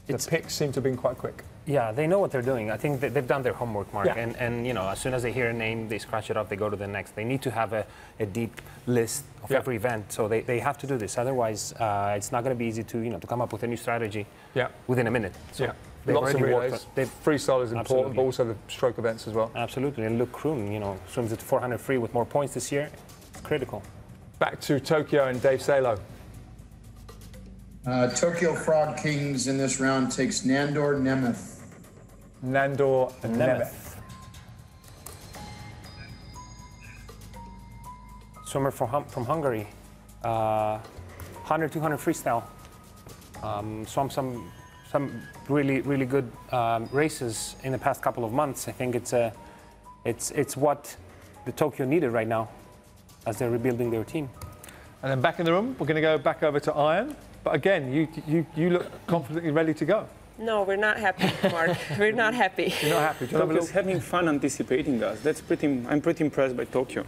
the picks seem to have been quite quick. Yeah, they know what they're doing. I think they've done their homework, Mark. Yeah. And, and, you know, as soon as they hear a name, they scratch it off, they go to the next. They need to have a, a deep list of Yeah. every event. So they, they have to do this. Otherwise, uh, it's not going to be easy to, you know, to come up with a new strategy Yeah. within a minute. So Yeah. they've Lots of relays. Freestyle is important, Absolutely. but also the stroke events as well. Absolutely. And Luke Kroon, you know, swims at 400 free with more points this year. It's critical. Back to Tokyo and Dave Salo. Uh, Tokyo Frog Kings in this round takes Nandor Nemeth. Nandor and Nemeth. Nemeth. Swimmer from, Hum- from Hungary. Uh, 100, 200 freestyle. Um, swam some, some really, really good um, races in the past couple of months. I think it's, a, it's, it's what the Tokyo needed right now as they're rebuilding their team. And then back in the room, we're going to go back over to Iron. But again, you, you, you look confidently ready to go. No, we're not happy, Mark. we're not happy. You're not happy. Do you Tokyo's little... having fun anticipating us. That's pretty. I'm pretty impressed by Tokyo.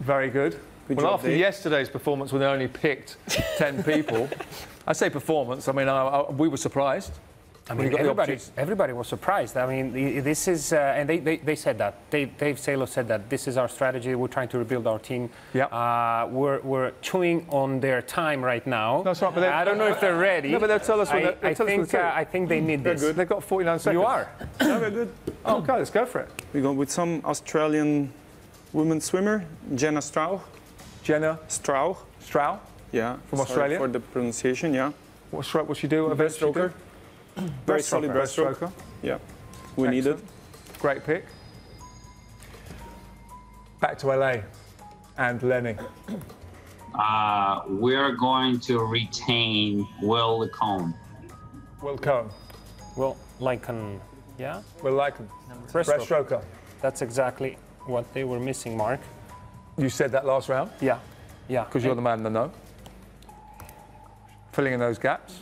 Very good. Good well, job, after Dave. yesterday's performance, when they only picked 10 people, I say performance, I mean, I, I, we were surprised. I mean, you got the everybody, everybody was surprised. I mean, this is, uh, and they, they, they said that. Dave, Dave Salo said that this is our strategy. We're trying to rebuild our team. Yeah. Uh, we're, we're chewing on their time right now. That's right, but they- I don't know if they're ready. No, but they'll tell us when I, they- they'll I tell us when think, they're uh, I think they need They're this. good. They've got 49 seconds. You are. Yeah, we're good. Oh, okay, let's go for it. We go with some Australian women swimmer, Jenna Strauch. Jenna Strauch. Strow. Yeah. From sorry Australia? For the pronunciation, yeah. What stroke will she do? What event does she do? Breaststroker. Very solid breaststroke. Breaststroker. Yeah. We need it. Great pick. Back to LA and Lenny. Uh, we're going to retain Will Licon. Will Cohen. Well, Licon, yeah? Will Licon. Breaststroke. Breaststroker. That's exactly what they were missing, Mark. You said that last round Yeah. Yeah. because you're the man in the know. Filling in those gaps.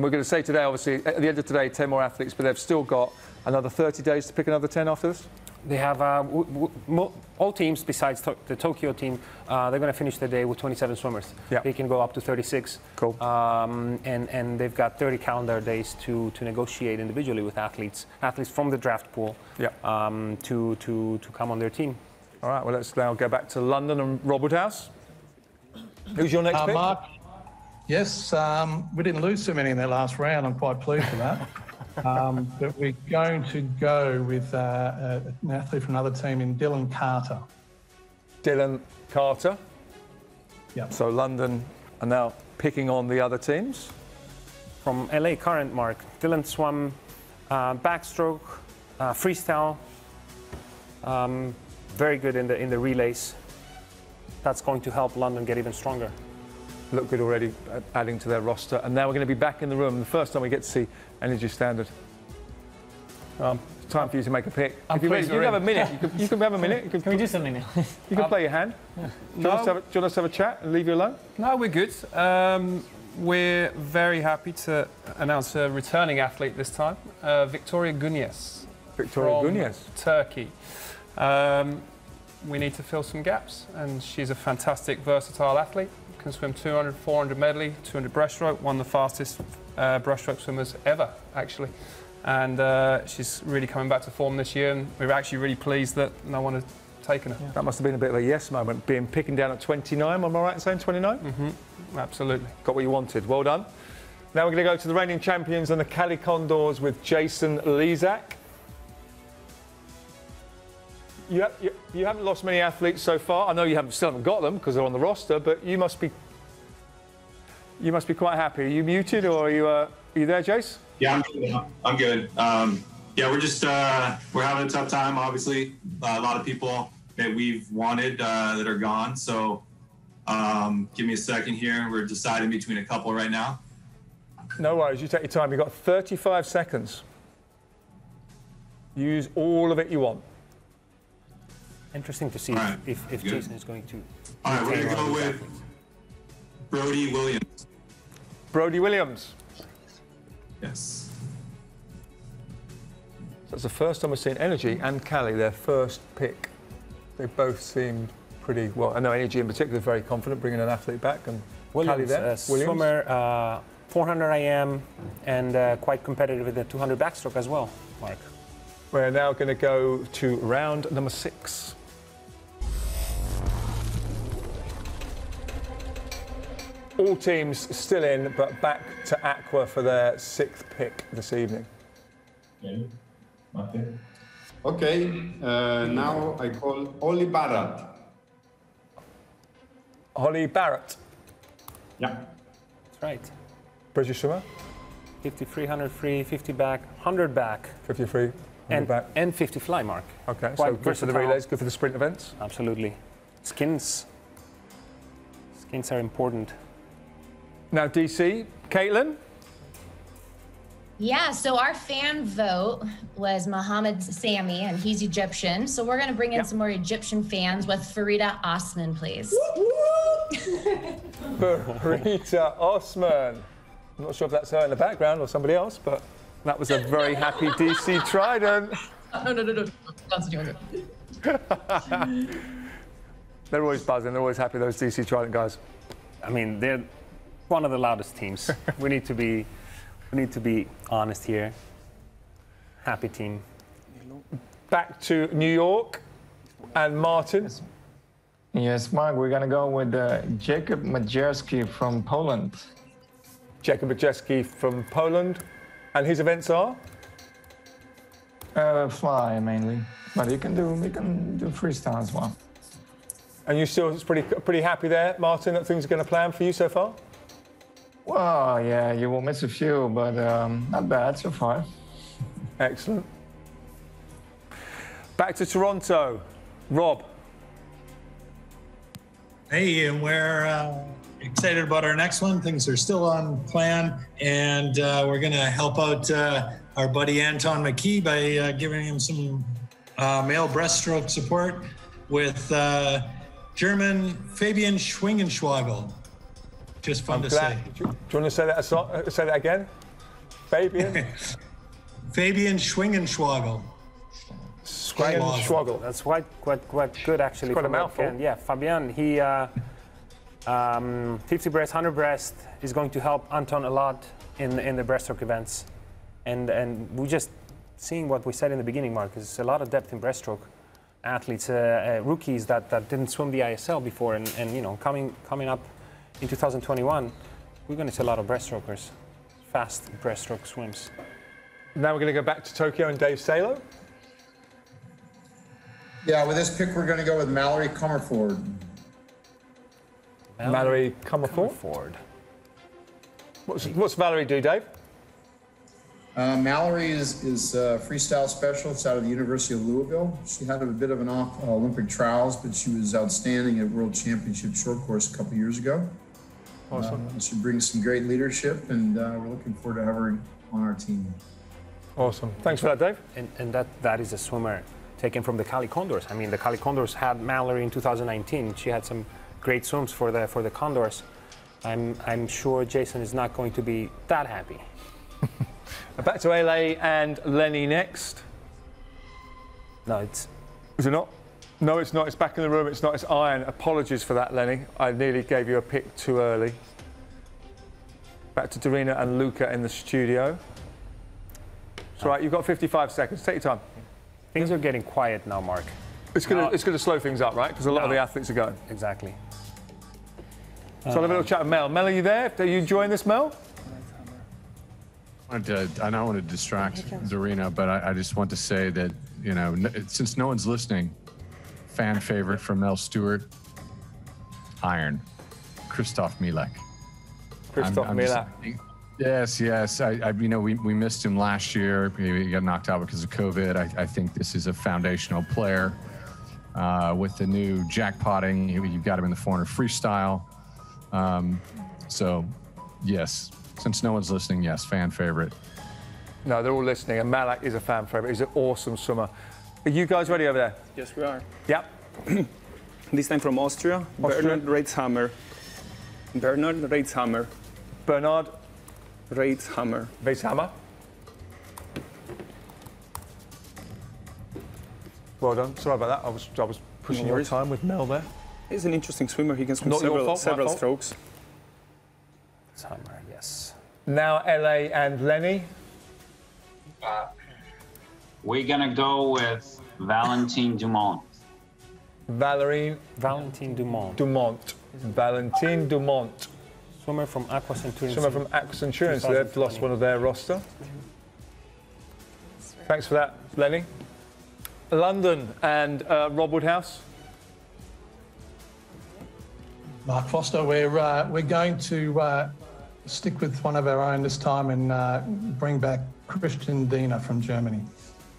And we're going to say today, obviously, at the end of today, 10 more athletes, but they've still got another 30 days to pick another 10 after this. They have uh, w- w- mo- all teams besides to- the Tokyo team. Uh, they're going to finish the day with 27 swimmers. Yeah. They can go up to 36. Cool. Um, and and they've got 30 calendar days to to negotiate individually with athletes, athletes from the draft pool. Yeah. Um, to to to come on their team. All right, well, let's now go back to London and Rob Woodhouse. Who's your next Uh, pick? Mark, yes, um, we didn't lose too many in that last round. I'm quite pleased with that. um, but we're going to go with uh, uh, an athlete from another team in Dylan Carter. Dylan Carter. Yep. So London are now picking on the other teams. From LA Current, Mark. Dylan swam uh, backstroke, uh, freestyle. Um, very good in the in the relays. That's going to help London get even stronger. Look good already, adding to their roster. And now we're going to be back in the room. The first time we get to see Energy Standard. Um, it's time for you to make a pick. I'm if you're ready, you can have a minute. You can, you can have a minute. You can, Can we do something now? you can play your hand. Do, you want us to have a, do you want us to have a chat and leave you alone? No, we're good. Um, we're very happy to announce a returning athlete this time, uh, Victoria Güneş. Victoria from Güneş. Turkey. Um, we need to fill some gaps, and she's a fantastic, versatile athlete. Can swim 200, 400 medley, 200 breaststroke, one of the fastest uh, breaststroke swimmers ever, actually. And uh, she's really coming back to form this year, and we're actually really pleased that no one has taken her. That must have been a bit of a yes moment, being picking down at 29. Am I right in saying 29? Mm-hmm. Absolutely. Got what you wanted. Well done. Now we're going to go to the reigning champions and the Cali Condors with Jason Lezak. You, ha- you, you haven't lost many athletes so far. I know you haven't, still haven't got them because they're on the roster, but you must be you must be quite happy. Are you muted or are you, uh, are you there, Jace? Yeah, I'm good. I'm good. Um, yeah, we're just uh, we're having a tough time. Obviously, uh, a lot of people that we've wanted uh, that are gone. So, um, give me a second here. We're deciding between a couple right now. No worries. You take your time. You've got 35 seconds. Use all of it you want. Interesting to see All right, if, if good. Jason is going to. All right, we're gonna go of these with Brody Williams. Brody Williams. Yes. That's the first time we've seen Energy and Cali, their first pick. They both seemed pretty well. I know Energy in particular is very confident bringing an athlete back, and Cali Williams, there. uh, swimmer, uh, 400 IM, and uh, quite competitive with the 200 backstroke as well, Mark. We're now going to go to round number six. All teams still in, but back to Aqua for their sixth pick this evening. Okay, uh, now I call Oli Barrett. Holly Barrett, Yeah. That's right. British swimmer, 50 free, 100 free, 50 back, 100 back, 53, 100 and, back. and 50 fly, Mark. Okay, so Quite good for the versatile. relays, good for the sprint events. Absolutely. Skins. Skins are important. Now, DC, Kaitlin, Yeah, so our fan vote was Mohammed Sami, and he's Egyptian. So we're going to bring in some more Egyptian fans with Farida Osman, please. Rita Osman. I'm not sure if that's her in the background or somebody else, but that was a very happy DC Trident. Oh, no, no, no, no. That's doing it. They're always buzzing. They're always happy. Those DC Trident guys. I mean, they're one of the loudest teams. we need to be, we need to be honest here. Happy team. Back to New York and Martin. Yes, Mark, we're going to go with uh, Jacob Majerski from Poland. Jacob Majerski from Poland, and his events are Uh, fly mainly, but you can do you can do freestyle as well. And you still pretty pretty happy there, Martin, that things are going to plan for you so far? Well, yeah, you will miss a few, but um, not bad so far. Excellent. Back to Toronto, Rob. Hey, and we're uh, excited about our next one. Things are still on plan, and uh, we're going to help out uh, our buddy Anton McKee by uh, giving him some uh, male breaststroke support with uh, German Fabian Schwingenschlögl. Just fun I'm to glad- say. Do you, do you want to say that, a so- uh, say that again? Fabian Fabian Schwingenschlögl. Schwagel. That's quite quite quite good actually. It's quite a mouthful. Ken- Yeah, Fabian. He uh, um, 50 breast, 100 breast is going to help Anton a lot in in the breaststroke events, and and we just seeing what we said in the beginning, Mark. Is a lot of depth in breaststroke. Athletes, uh, uh, rookies that, that didn't swim the ISL before, and, and you know coming coming up in 2021, we're going to see a lot of breaststrokers, fast breaststroke swims. Now we're going to go back to Tokyo and Dave Salo. Yeah, with this pick, we're going to go with Mallory Comerford. Mallory Comerford. What's, what's Valerie do, Dave? Uh, Mallory is, is a freestyle specialist out of the University of Louisville. She had a bit of an off uh, Olympic trials, but she was outstanding at World Championship short course a couple years ago. Awesome. Uh, she brings some great leadership, and uh, we're looking forward to having her on our team. Awesome. Thanks for that, Dave. And, and that, that is a swimmer taken from the Cali Condors. I mean, the Cali Condors had Mallory in 2019. She had some great swims for the for the Condors. I'm I'm sure Jason is not going to be that happy. Back to LA and Lenny next. No, it's. Is it not? No, it's not. It's back in the room. It's not. It's iron. Apologies for that, Lenny. I nearly gave you a pick too early. Back to Dorina and Luca in the studio. It's all right. You've got 55 seconds. Take your time. Things are getting quiet now, Mark. It's going to it's going to slow things up, right? Because a lot of the athletes are going. Exactly. So I'll have a little chat with Mel. Mel, are you there? Are you enjoying this, Mel? I wanted I don't want to distract Dorina, but I, I just want to say that, you know, since no one's listening, fan favorite from Mel Stewart, Iron, Christoph Milák. Christoph I'm- I'm just- Yes, yes. I, I, you know, we, we missed him last year. He got knocked out because of COVID. I, I think this is a foundational player. Uh, with the new jackpotting, you, you've got him in the 400 freestyle. Um, so, yes, since no one's listening, yes, fan favorite. No, they're all listening. And Malak is a fan favorite. He's an awesome swimmer. Are you guys ready over there? Yes, we are. Yep. This time from Austria, Austria. Bernhard Reitshammer. Bernhard Reitshammer. Bernhard Reitshammer. Weishammer. Well done. Sorry about that. I was I was pushing No your time with Mel there. He's an interesting swimmer. He can swim Not several, fault, my several strokes. Summer, yes. Now LA and Lenny. Uh, We're gonna go with Valentine Dumont. Valerine Valentine Dumont. Dumont. Valentine Dumont. Swimmer from Aqua Centurion. Swimmer from Aqua Centurion. So they've lost one of their roster. Thanks for that, Lenny. London and uh, Rob Woodhouse. Mark Foster, we're, uh, we're going to uh, stick with one of our own this time and uh, bring back Christian Diener from Germany.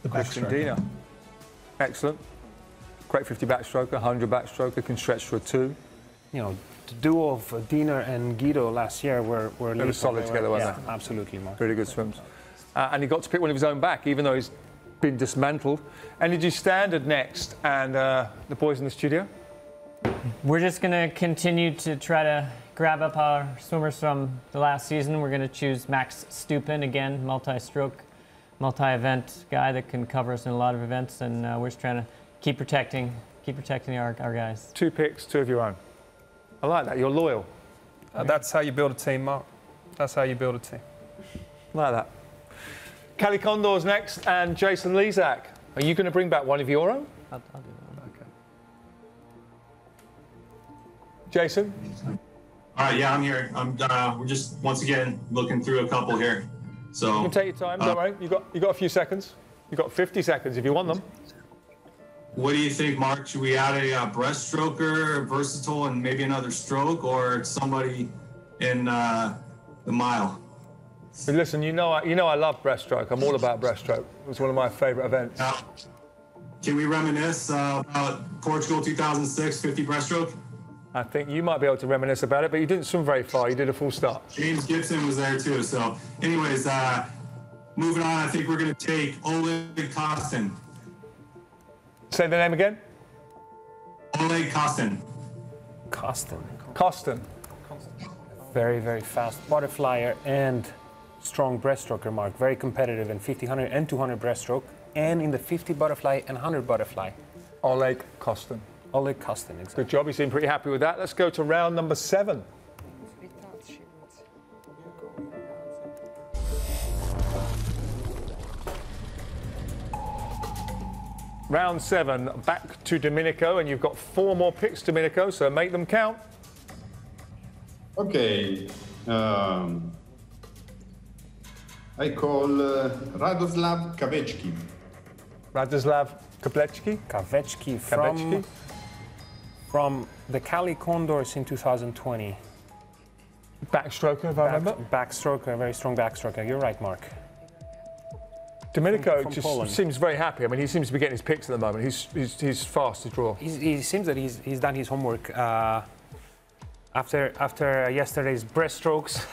The Christian backstroker. Diener. Excellent. Great 50 backstroker, 100 backstroker, can stretch to a two. You know, the duo of Diener and Guido last year were were They were lethal. solid together, weren't yeah, they? Absolutely, Mark. Really good swims. Uh, and he got to pick one of his own back, even though he's been dismantled. Energy Standard next, and uh, the boys in the studio. We're just going to continue to try to grab up our swimmers from the last season. We're going to choose Max Stupin again, multi-stroke, multi-event guy that can cover us in a lot of events, and uh, we're just trying to keep protecting, keep protecting our, our guys. Two picks, two of your own. I like that. You're loyal. Uh, that's how you build a team, Mark. That's how you build a team. Like that. Cali Condors next, and Jason Lezak. Are you going to bring back one of your own? I'll, I'll do that. Okay. Jason? All right, yeah, I'm here. I'm. Uh, we're just once again looking through a couple here. So You can take your time. Don't Uh, worry. You got you got a few seconds. You got 50 seconds if you want them. What do you think, Mark? Should we add a uh, breaststroker, versatile, and maybe another stroke, or somebody in uh, the mile? But listen, you know I, you know I love breaststroke. I'm all about breaststroke. It's one of my favourite events. Now, can we reminisce uh, about Portugal 2006 50 breaststroke? I think you might be able to reminisce about it, but you didn't swim very far. You did a full stop. James Gibson was there too. So, anyways, uh, moving on, I think we're going to take Oleg Kostin. Say the name again. Oleg Kostin. Costin. Costin. Very, very fast butterflyer and strong breaststroker, Mark. Very competitive in 50, 100, and 200 breaststroke, and in the 50 butterfly and 100 butterfly. Oleg Kostin. Oleg Kostin, exactly. Good job. You seem pretty happy with that. Let's go to round number seven. Round seven, back to Domenico, and you've got four more picks, Domenico, so make them count. Okay. Um, I call uh, Radoslav Kawecki. Radoslav Kawecki? Kawecki from, Kawecki? From the Cali Condors in 2020. Backstroker, if I remember. Backstroker, very strong backstroker. You're right, Mark. Domenico from just Poland. seems very happy. I mean, he seems to be getting his picks at the moment. He's, he's, he's fast to draw. He's, he seems that he's, he's done his homework. Uh, after after yesterday's breaststrokes,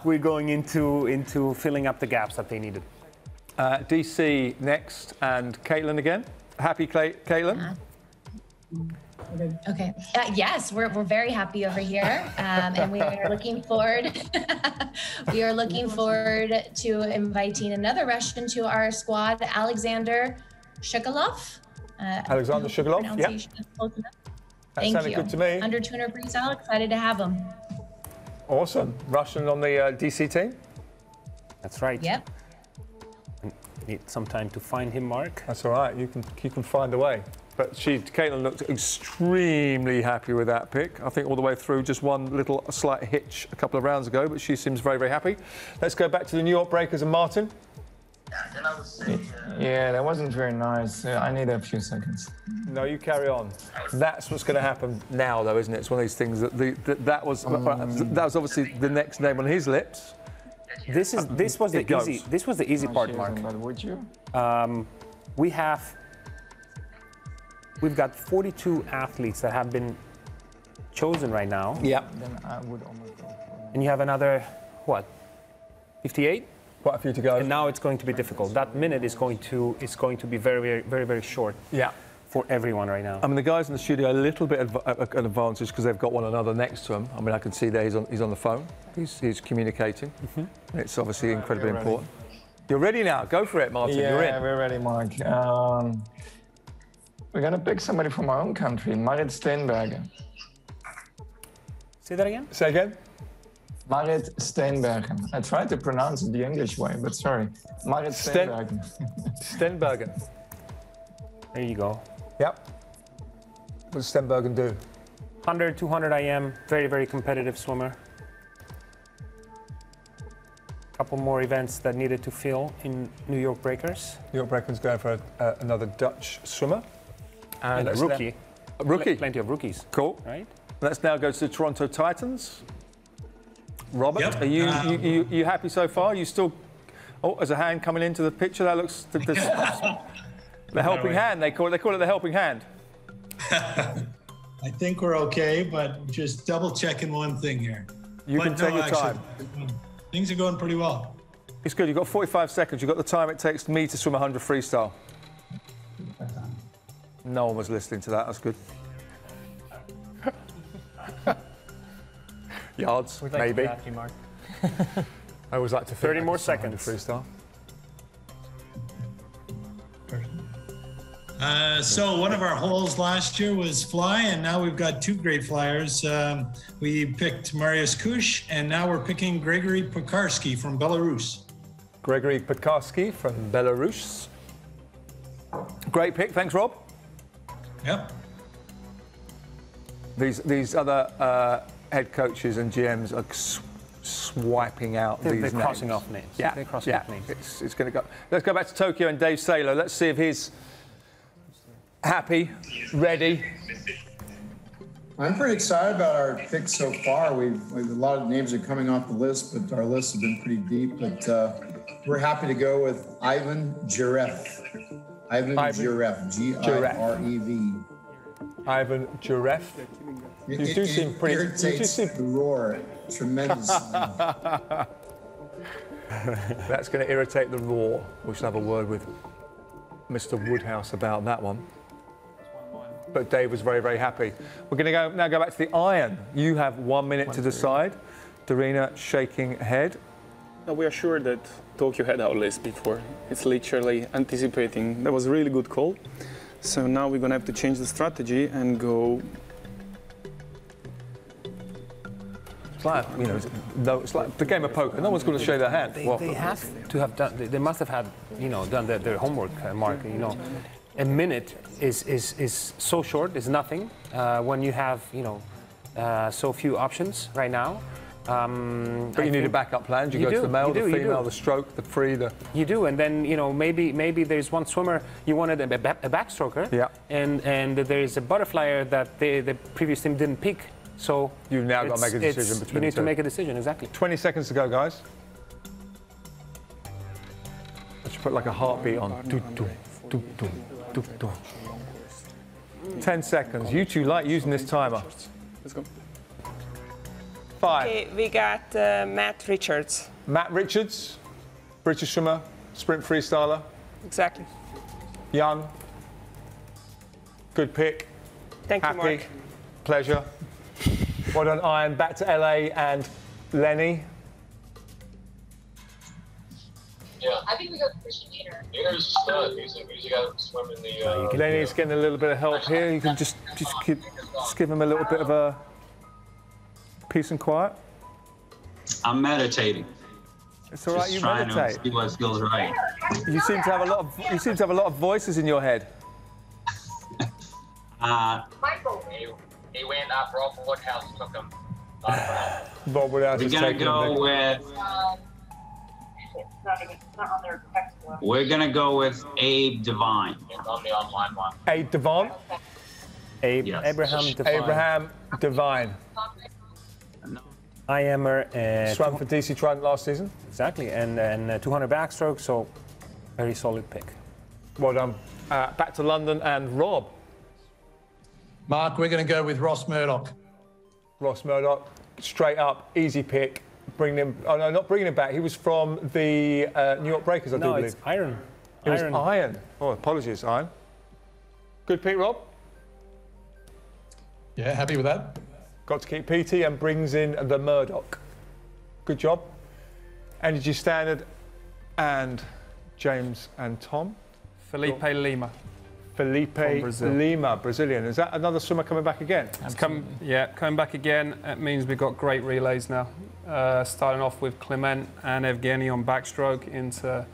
we're going into into filling up the gaps that they needed. Uh, DC next, and Kaitlin again. Happy, Cla- Kaitlin? Okay. Uh, yes, we're, we're very happy over here, um, and we are looking forward. we are looking forward to inviting another Russian to our squad, Alexander Shukalov. Uh, Alexander Shukalov, yeah. pronunciation is close enough. That Thank sounded you. good to me. Under 200 freestyle, excited to have him. Awesome. Russian on the uh, DC team? That's right. Yep. Need some time to find him, Mark. That's all right. You can you can find a way. But she, Kaitlin, looked extremely happy with that pick. I think all the way through, just one little slight hitch a couple of rounds ago, but she seems very, very happy. Let's go back to the New York Breakers and Martin. Yeah, that wasn't very nice. Uh, I need a few seconds. No, you carry on. That's what's going to happen now, though, isn't it? It's one of these things that the, that, that was that was obviously the next name on his lips. This is this was the goes. easy this was the easy part, Mark. But would you? Um, we have we've got 42 athletes that have been chosen right now, Yeah. Then I would almost go for and you have another what 58. Quite a few to go. And now it's going to be difficult. That minute is going to is going to be very very very very short Yeah. for everyone right now. I mean, the guys in the studio are a little bit adv- at an advantage because they've got one another next to them. I mean, I can see there he's on, he's on the phone. He's, he's communicating. Mm -hmm. It's obviously incredibly important. You're ready now. Go for it, Martin. yeah, You're in. we're ready, Mark. Um, we're gonna pick somebody from our own country, Marit Steenbergen. Say that again. Say again. Marit Steenbergen. I tried to pronounce it the English way, but sorry. Marit Sten- Steenbergen. Stenbergen. There you go. Yep. What does Stenbergen do? 100, 200 IM, very, very competitive swimmer. Couple more events that needed to fill in New York Breakers. New York Breakers going for a, uh, another Dutch swimmer. And a rookie. a rookie. Pl- Plenty of rookies, Cool. right? Let's now go to the Toronto Titans. Robert, Yep. are you, Um, you, you, you happy so far? You still. Oh, there's a hand coming into the picture. That looks. The, the, the helping hand. They call it. They call it the helping hand. I think we're okay, but just double checking one thing here. You But can take no, your actually, time. Things are going pretty well. It's good. You've got 45 seconds. You've got the time it takes me to swim 100 freestyle. No one was listening to that. That's good. Yards, We'd like maybe. to draft you, Mark. I always like to. 30 more I can swim 100 seconds. Freestyle. Uh, so one of our holes last year was fly, and now we've got two great flyers. Um, we picked Marius Kusch, and now we're picking Gregory Pekarski from Belarus. Gregory Pekarski from Belarus. Great pick. Thanks, Rob. Yep. These these other uh, head coaches and GMs are s- swiping out They're- these they're names. crossing off names. Yeah, They're crossing yeah. off names. It's, it's going to go. Let's go back to Tokyo and Dave Salo. Let's see if he's happy, ready. I'm pretty excited about our picks so far. We've, we've a lot of names are coming off the list, but our list has been pretty deep. But uh, we're happy to go with Ivan Girev. Ivan, Ivan Girev. G I R E V. Ivan Juref. You It- do it seem pretty. You do irritates seem. the roar tremendously. That's going to irritate the raw. We should have a word with Mr. Woodhouse about that one. But Dave was very, very happy. We're going to go now go back to the iron. You have one minute to decide. Dorina shaking head. No, we are sure that Tokyo had our list before. It's literally anticipating. That was a really good call. So now we're gonna have to change the strategy and go. It's like you know, no, it's like the game of poker. No one's going to show their hand. They, Well, they have to have done. They, they must have had, you know, done their, their homework, uh, Mark. You know, a minute is is, is so short. Is nothing uh, when you have, you know, uh, so few options right now. Um, But I you need a backup plan. Do you, You go to the male, you the female, the stroke, the free, the. You do, and then you know maybe maybe there's one swimmer you wanted a, ba- a backstroker, Yeah. and and there is a butterflyer that the the previous team didn't pick. So You've now got to make a decision between You the need to make a decision exactly. 20 seconds to go, guys. Let's put like a heartbeat on. Do, do, do, do, do, do. 10 seconds. You two like using this timer. Let's go. Five. Okay, we got uh, Matt Richards. Matt Richards, British swimmer, sprint freestyler, Exactly. young. Good pick. Thank you, Happy. Mark. Pleasure. Well done, Iron. Back to LA and Lenny. Yeah. I think we go Christian Gator. Gator's a stud. He's a, he's a guy that can swim in the. Uh, Lenny's getting a little bit of help here. You can just just, keep, just give him a little bit of a peace and quiet. I'm meditating. It's all right. Just You trying meditate. to see what feels right. You seem to have a lot of you seem to have a lot of voices in your head. Uh, He, he went up Rob Woodhouse took him. Bob Woodhouse we're is gonna taking go the- with Um, it's not, it's not on their textbook. we're gonna go with Abe DeVine. It's on the online one. Abe Devon. Abe, Abraham DeVine. Abraham DeVine. I am uh, Swam for DC Trident last season. Exactly, and and uh, 200 backstroke, so very solid pick. Well done. Uh, back to London and Rob. Mark, we're going to go with Ross Murdoch. Ross Murdoch, straight up, easy pick. Bringing him. Oh no, not bringing him back. He was from the uh, New York Breakers, I do No, believe. it's Iron. It was Iron. Iron. Oh, apologies, Iron. Good pick, Rob. Yeah, happy with that. Got to keep PT and brings in the Murdoch. Good job. Energy Standard and James and Tom. Felipe Lima. Felipe Brazil. Lima, Brazilian. Is that another swimmer coming back again? It's come, yeah, coming back again. It means we've got great relays now. Uh, starting off with Clement and Evgeny on backstroke into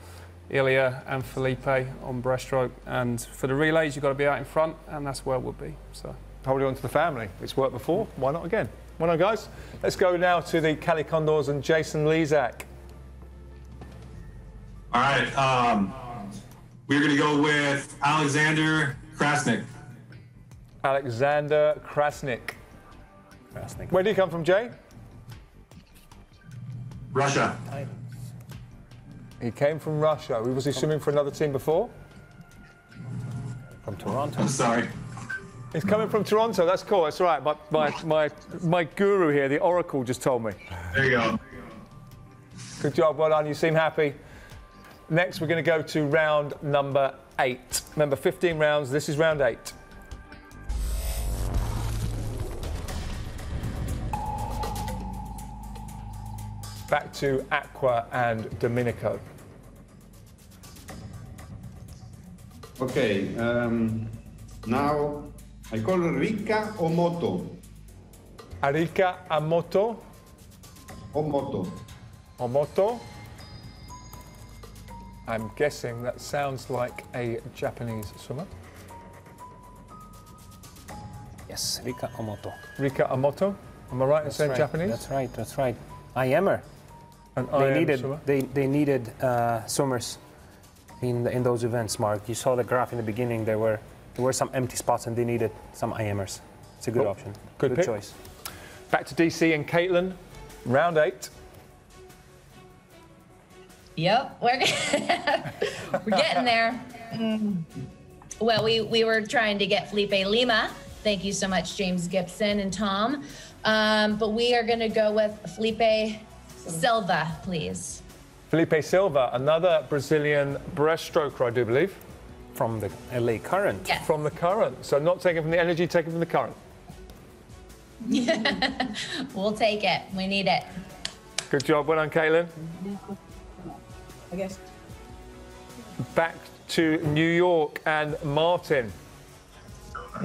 Ilya and Felipe on breaststroke. And for the relays, you've got to be out in front, and that's where we'll be. So Holding on to the family. It's worked before. Why not again? Well done, guys. Let's go now to the Cali Condors and Jason Lezak. All right. Um, we're going to go with Alexander Krasnykh. Alexander Krasnykh. Krasnykh. Where do you come from, Jay? Russia. He came from Russia. Was he swimming for another team before? From Toronto. I'm sorry. He's coming from Toronto. That's cool. That's right. My, my, my, my guru here, the Oracle, just told me. There you go. Good job. Well done. You seem happy. Next, we're going to go to round number eight. Remember, 15 rounds. This is round eight. Back to Aqua and Domenico. Okay, um, now I call Rika Omoto. Arika Amoto. Omoto. Omoto. I'm guessing that sounds like a Japanese swimmer. Yes, Rika Omoto. Rika Amoto. Am I right in That's saying right, Japanese? That's right. That's right. I am her. An They IM needed swimmer? they, they needed uh, swimmers in in those events. Mark, you saw the graph in the beginning. There were there were some empty spots, and they needed some IMers. It's a good Cool. option. Good pick. choice. Back to DC and Kaitlin. Round eight. Yep, we're, we're getting there. Mm. Well, we, we were trying to get Felipe Lima. Thank you so much, James Gibson and Tom. Um, but we are going to go with Felipe Silva, please. Felipe Silva, another Brazilian breaststroker, I do believe. From the LA Current. Yes. From the current. So not taken from the energy, taken from the current. we'll take it. We need it. Good job. Well done, Kaitlin. I guess. Back to New York and Martin.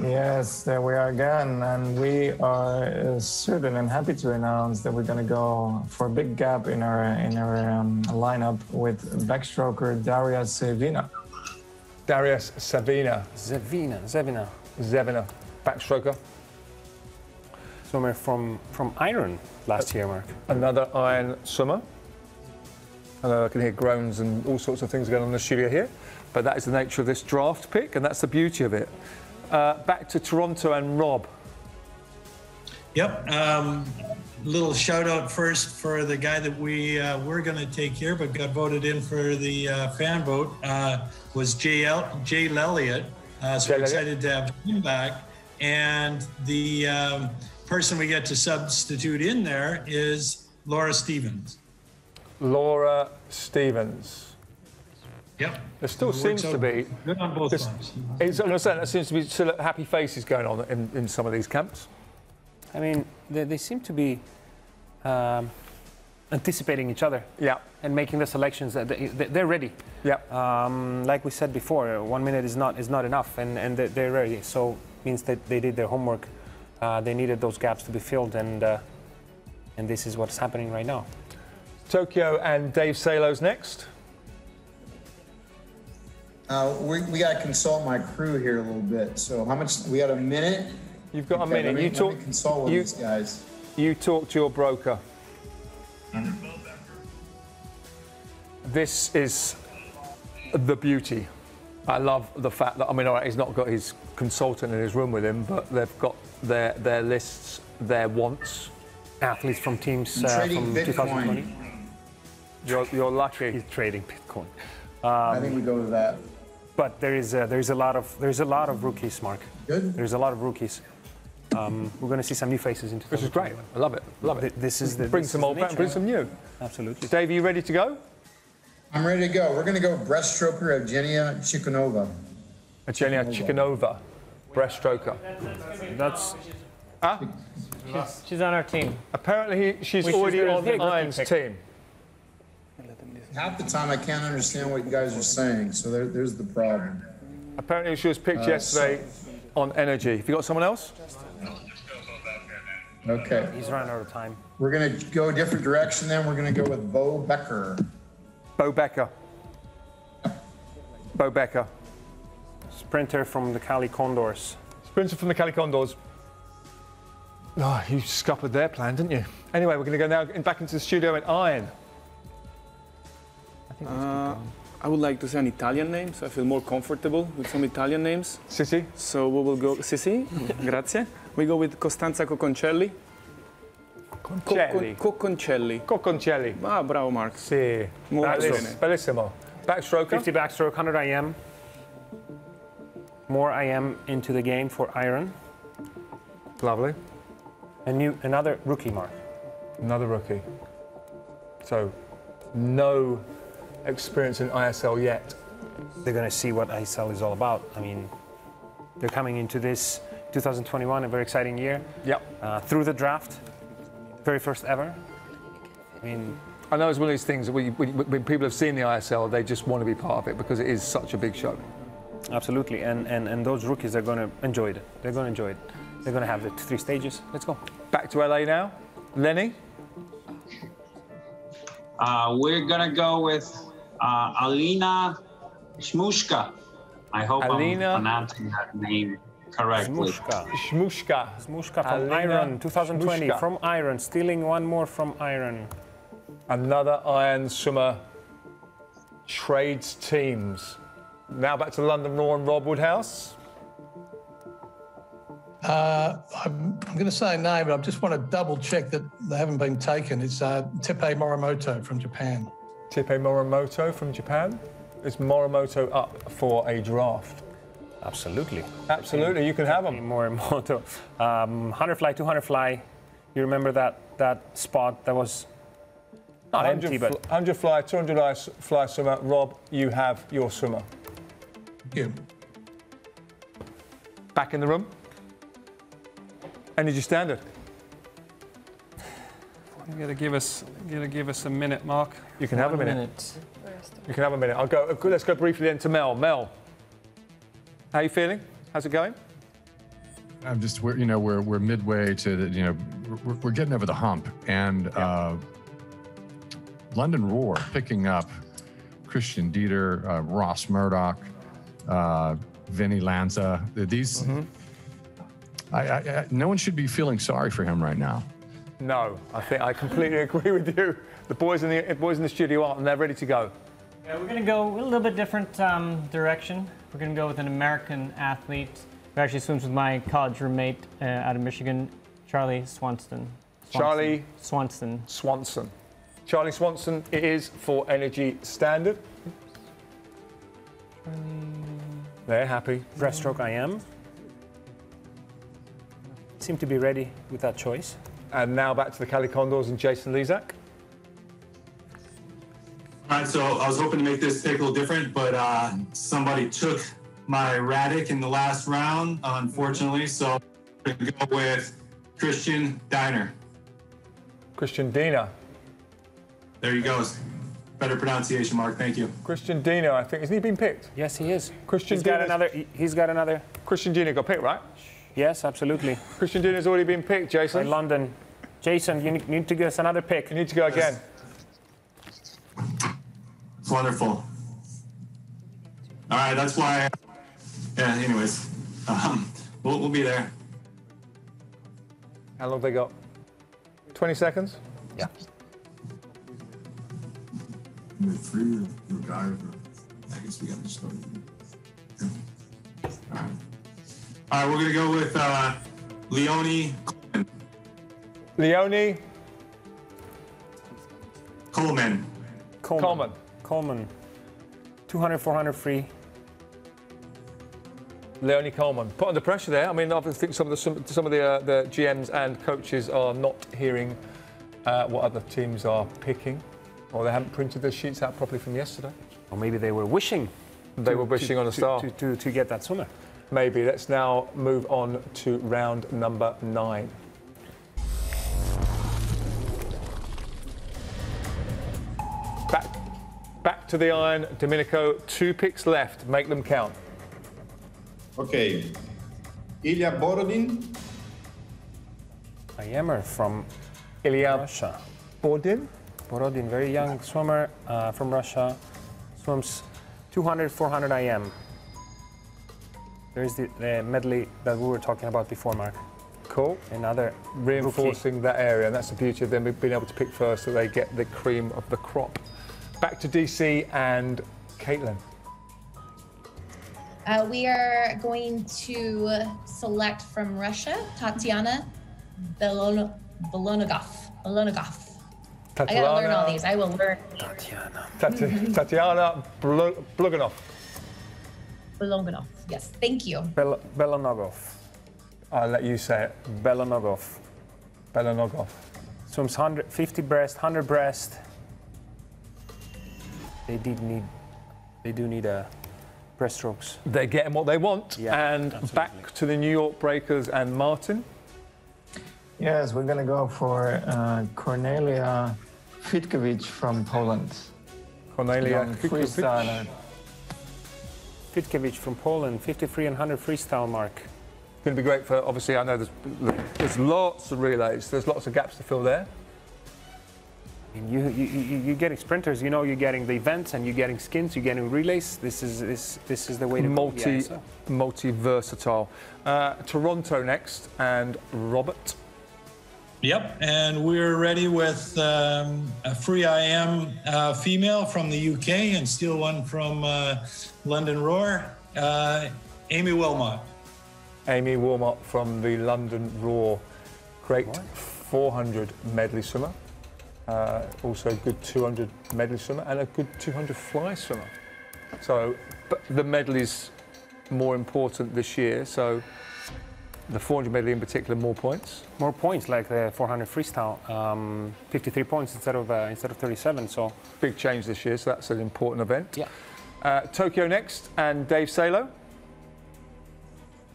Yes, there we are again, and we are uh, certain and happy to announce that we're going to go for a big gap in our in our um, lineup with backstroker Daria Zevina. Darius Savina. Zevina. Zevina. Zevina, backstroker. swimmer from from Iron last year, Mark. Another iron swimmer. I know I can hear groans and all sorts of things going on in the studio here, but that is the nature of this draft pick, and that's the beauty of it. Uh, back to Toronto and Rob. Yep. Um, little shout out first for the guy that we uh, were going to take here, but got voted in for the uh, fan vote uh, was Jay, El- Jay Lelliott. Uh, so Jay excited to have him back. And the um, person we get to substitute in there is Laura Stephens. Laura Stephens. Yep. There still It seems to be. good on both fronts. It's, I'm saying, there seems to be still happy faces going on in, in some of these camps. I mean, they, they seem to be um, anticipating each other. Yeah. And making the selections. that They, they- they're ready. Yeah. Um, like we said before, one minute is not is not enough, and and they're, they're ready. So means that they did their homework. Uh, they needed those gaps to be filled, and uh, and this is what's happening right now. Tokyo and Dave Salo's next. Uh, we, we got to consult my crew here a little bit. So how much? We got a minute. You've got a minute. let me- you let talk. me consult you, these guys. You talk to your broker. This is the beauty. I love the fact that I mean, all right, he's not got his consultant in his room with him, but they've got their their lists, their wants. Athletes from teams uh, trading from Bitcoin. 2020. You're, you're lucky. He's trading Bitcoin. I think we go with that. But there is uh, there is a lot of there's a lot of rookies, Mark. Good. There's a lot of rookies. Um, we're going to see some new faces into. Which is great. I love it. Love it. This is the bring some old the back, bring some new. Absolutely. Dave, are you ready to go? I'm ready to go. We're going to go breaststroker Evgenia Chikunova. Evgenia Chikunova, breaststroker. That's. Ah? She's, she's on our team. Apparently, she's We should already on big rookie Iron's pick. team. Half the time I can't understand what you guys are saying, so there, there's the problem. Apparently, she was picked Uh, yesterday on Energy. Have you got someone else? Okay. He's running out of time. We're going to go a different direction then. We're going to go with Bo Becker. Bo Becker. Bo Becker. Sprinter from the Cali Condors. Sprinter from the Cali Condors. Oh, you scuppered their plan, didn't you? Anyway, we're going to go now in, back into the studio in Iron. I, uh, I would like to say an Italian name, so I feel more comfortable with some Italian names. Sissi? So we will go. Sissi, grazie. We go with Costanza Cocconcelli. Concelli. Cocconcelli. Coconcelli. Ah, bravo, Mark. Sì. Molto bene. Bellissimo. Backstroker. 50 backstroke, 100 IM. More IM into the game for Iron. Lovely. A new, another rookie mark. Another rookie. So, no experience in ISL yet. They're going to see what ISL is all about. I mean, they're coming into this 2021, a very exciting year. Yep. Uh, through the draft, very first ever. I mean, I know it's one of these things that we, we, when people have seen the ISL, they just want to be part of it because it is such a big show. absolutely. And, and, and those rookies are going to enjoy it. They're going to enjoy it. They're going to have the three stages. Let's go. Back to LA now. Lenny? Uh, we're gonna go with uh, Alina Shmushka. I hope Alina- I'm pronouncing that name correctly. Smushka. Shmushka. Smushka from Alina Iron, 2020. Shmushka. From Iron, stealing one more from Iron. Another Iron Swimmer trades teams. Now back to London Roar and Rob Woodhouse. Uh, I'm, I'm going to say a name, but I just want to double check that they haven't been taken. It's uh, Teppei Morimoto from Japan. Teppei Morimoto from Japan. Is Morimoto up for a draft? Absolutely. Absolutely, you can have them. Morimoto. Um, 100 fly, 200 fly. You remember that, that spot that was not 100, empty, but 100 fly, 200 ice fly swimmer. Rob, you have your swimmer. You. Back in the room. Energy standard. You gotta give us, you gotta give us a minute, Mark. You can have a One minute. You can have a minute. I'll go. Let's go briefly then to Mel. Mel, how are you feeling? How's it going? I'm just, we're, you know, we're, we're midway to the, you know, we're, we're getting over the hump. And uh, London Roar picking up Christian Diener, uh, Ross Murdoch, uh, Vini Lanza. These, I, I, I, no one should be feeling sorry for him right now. No, I think I completely agree with you. The boys in the boys in the studio aren't, and they're ready to go. Yeah, we're going to go a little bit different um, direction. We're going to go with an American athlete who actually swims with my college roommate uh, out of Michigan, Charlie Swanston. Swanson. Charlie Swanson. Swanson. Charlie Swanson it is for Energy Standard. They're happy. Breaststroke I am. Seem to be ready with that choice. And now back to the Cali Condors and Jason Lezak. All right, so I was hoping to make this pick a little different, but uh, somebody took my Radic in the last round, unfortunately. So I'm going to go with Christian Diener. Christian Diener. There he goes. Better pronunciation, Mark. Thank you. Christian Dino, I think. Isn't he being picked? Yes, he is. Christian He's got another. he- He's got another. Christian Dino got picked, right? Yes, absolutely. Christian Dino's already been picked, Jason. In London. Jason, you need- need to give us another pick. You need to go again. It's wonderful. All right, that's why. Yeah. Anyways, um, we'll, we'll be there. How long have they got? 20 seconds? Yeah. Free guy. I guess we got to start. All right. All right, we're gonna go with uh, Leone Leone Coleman. Coleman. Coleman. Coleman. 200, 400 free. Leonie Coleman. Put under pressure there. I mean, I think some of the some, some of the uh, the GMs and coaches are not hearing uh, what other teams are picking, or they haven't printed their sheets out properly from yesterday. Or maybe they were wishing. They to- were wishing to- on a star. To, to, to get that swimmer. Maybe. Let's now move on to round number nine. Back to the iron. Domenico, two picks left. Make them count. Okay. Ilya Borodin, I am from Ilya Russia. Borodin. Borodin, very young swimmer uh, from Russia. Swims 200, 400 IM. There's the, the medley that we were talking about before, Mark. Cool. Another Reinforcing that area, and that's the beauty of them being able to pick first, so they get the cream of the crop. Back to DC and Caitlin. Uh, we are going to select from Russia Tatiana Belon- Belonogoff. Belonogoff. I gotta learn all these. I will learn. Tati- Tatiana Blu- Bluganov. Belonogoff. Yes, thank you. Bel- Belanogov. I'll let you say it. Belanogov. Belanogov. Swims 150 breast, 100 breast. They did need, they do need a breaststrokes. They're getting what they want. Yeah, and back to the New York Breakers and Martin. Yes, we're going to go for uh, Kornelia Fiedkiewicz from Poland. Cornelia Young Fiedkiewicz. from Poland, 53 and 100 freestyle mark. Going to be great for, obviously, I know there's, there's lots of relays, there's lots of gaps to fill there. I mean, you, you, you, you're getting sprinters, you know, you're getting the events and you're getting skins, you're getting relays. This is, this, this is the way to go. multi, Yeah, multi versatile. Uh, Toronto next, and Robert. Yep, and we're ready with um, a free IM uh, female from the UK and steal one from uh, London Roar, uh, Aimee Willmott. Aimee Willmott from the London Roar, Great 400 medley swimmer. Uh, also a good 200 medley swimmer and a good 200 fly swimmer. So, but the medley's more important this year. So, the 400 medley in particular, more points. More points, like the 400 freestyle, um, 53 points instead of uh, instead of 37. So Big change this year, so that's an important event. Yeah. Uh, Tokyo next, and Dave Salo.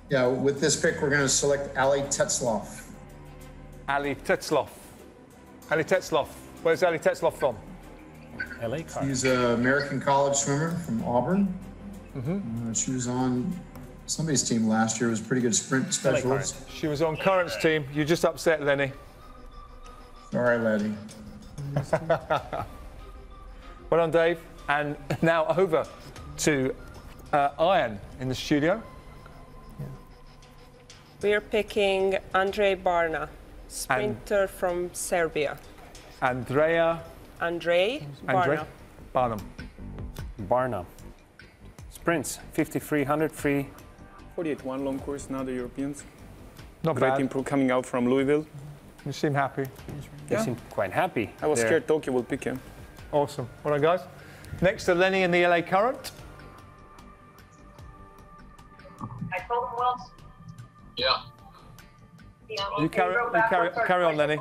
Yeah, with this pick, we're going to select Ali Tetzloff. Ali Tetzloff. Ali Tetzloff. Where's Ali Tetzloff from? LA car. She's an American college swimmer from Auburn. Mm-hmm. Uh, she was on somebody's team last year. It was a pretty good sprint specialist. She was on Current's team. You just upset Lenny. Sorry, Lenny. Well done, Dave. And now over to uh, Iron in the studio. We're picking Andrej Barna, sprinter from Serbia. Andrea Andrei Andre Barna. Barnum. Barna. Sprints, 53, 100 free. 48 one long course now the Europeans. Not Great bad. improve coming out from Louisville. You seem happy. They Yeah. seem quite happy. I was there. scared Tokyo will pick him. Awesome. All right, guys. Next to Lenny in the LA Current. I told him Wells. Yeah. You carry, you carry, carry on, Lenny.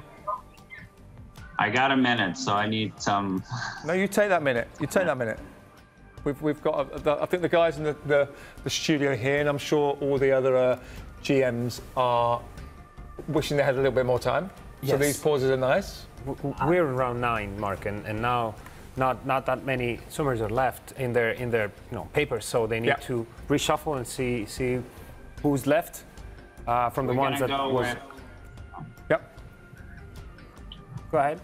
I got a minute, so I need some. No, you take that minute. You take that minute. We've, we've got, a, the, I think the guys in the, the, the studio here, and I'm sure all the other uh, GMs are wishing they had a little bit more time. So these pauses are nice. W- w- We're in round nine, Mark, and, and now not not that many swimmers are left in their in their you know papers, so they need Yeah. to reshuffle and see see who's left uh, from the We're ones that go was. with. Yep. Go ahead.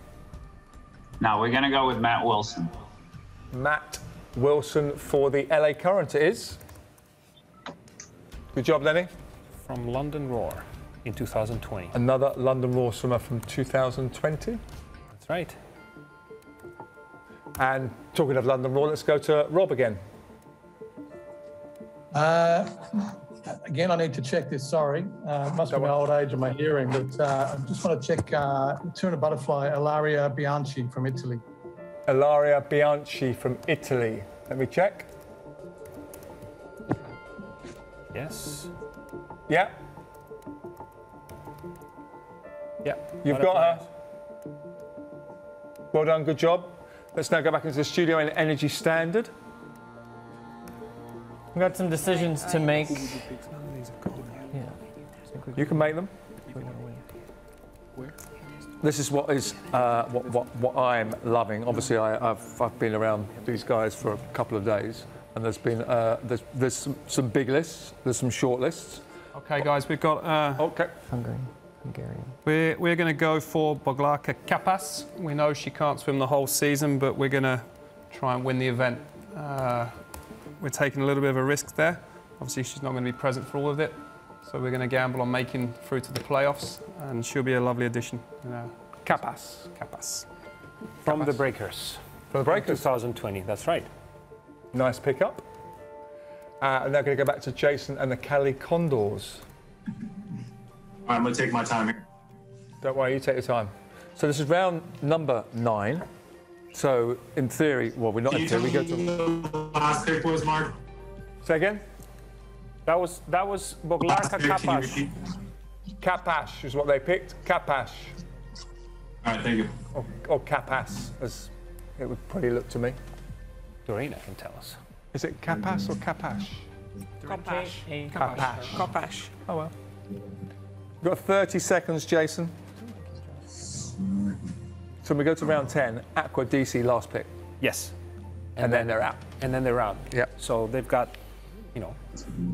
No, we're gonna go with Matt Wilson. Matt Wilson for the LA Current it is. Good job, Lenny. From London Roar in 2020. Another London Roar swimmer from 2020. That's right. And talking of London Roar, let's go to Rob again. Uh, again, I need to check this. Sorry, uh, it must be my old age and my hearing, but uh, I just want to check uh, 200 butterfly Ilaria Bianchi from Italy. Ilaria Bianchi from Italy. Let me check. Yes. Yeah, Yeah. you've got her. Well done, good job. Let's now go back into the studio in Energy Standard. We've got some decisions to make. You can make them. This is what is uh, what, what, what I'm loving. Obviously, I, I've, I've been around these guys for a couple of days, and there's been uh, there's, there's some, some big lists, there's some short lists. Okay, guys, we've got. Uh, Okay. Hungary, Hungarian. We're, we're going to go for Boglarka Kapas. We know she can't swim the whole season, but we're going to try and win the event. Uh, we're taking a little bit of a risk there. Obviously, she's not going to be present for all of it. So we're going to gamble on making through to the playoffs, and she'll be a lovely addition. You know, Capas. Kapas. From the Breakers. From the Breakers. 2020. That's right. Nice pickup. Uh, and now going to go back to Jason and the Cali Condors. All right, I'm gonna take my time here. Don't worry, you take your time. So this is round number nine. So in theory, well, we're not Can in you theory. tell We go me to. who the last pick was, Mark? Say again. That was that was Boglarka Last pick, can you Kapas. is what they picked. Capash. All right, thank you. Or, or Capas, as it would probably look to me. Dorina can tell us. Is it Capas or Capash? Kopash. Capash. Kopash. Oh well. We've got 30 seconds, Jason. So when we go to round 10, Aqua DC last pick. Yes. And, then, they're out. And then they're out. Yep. So they've got, you know,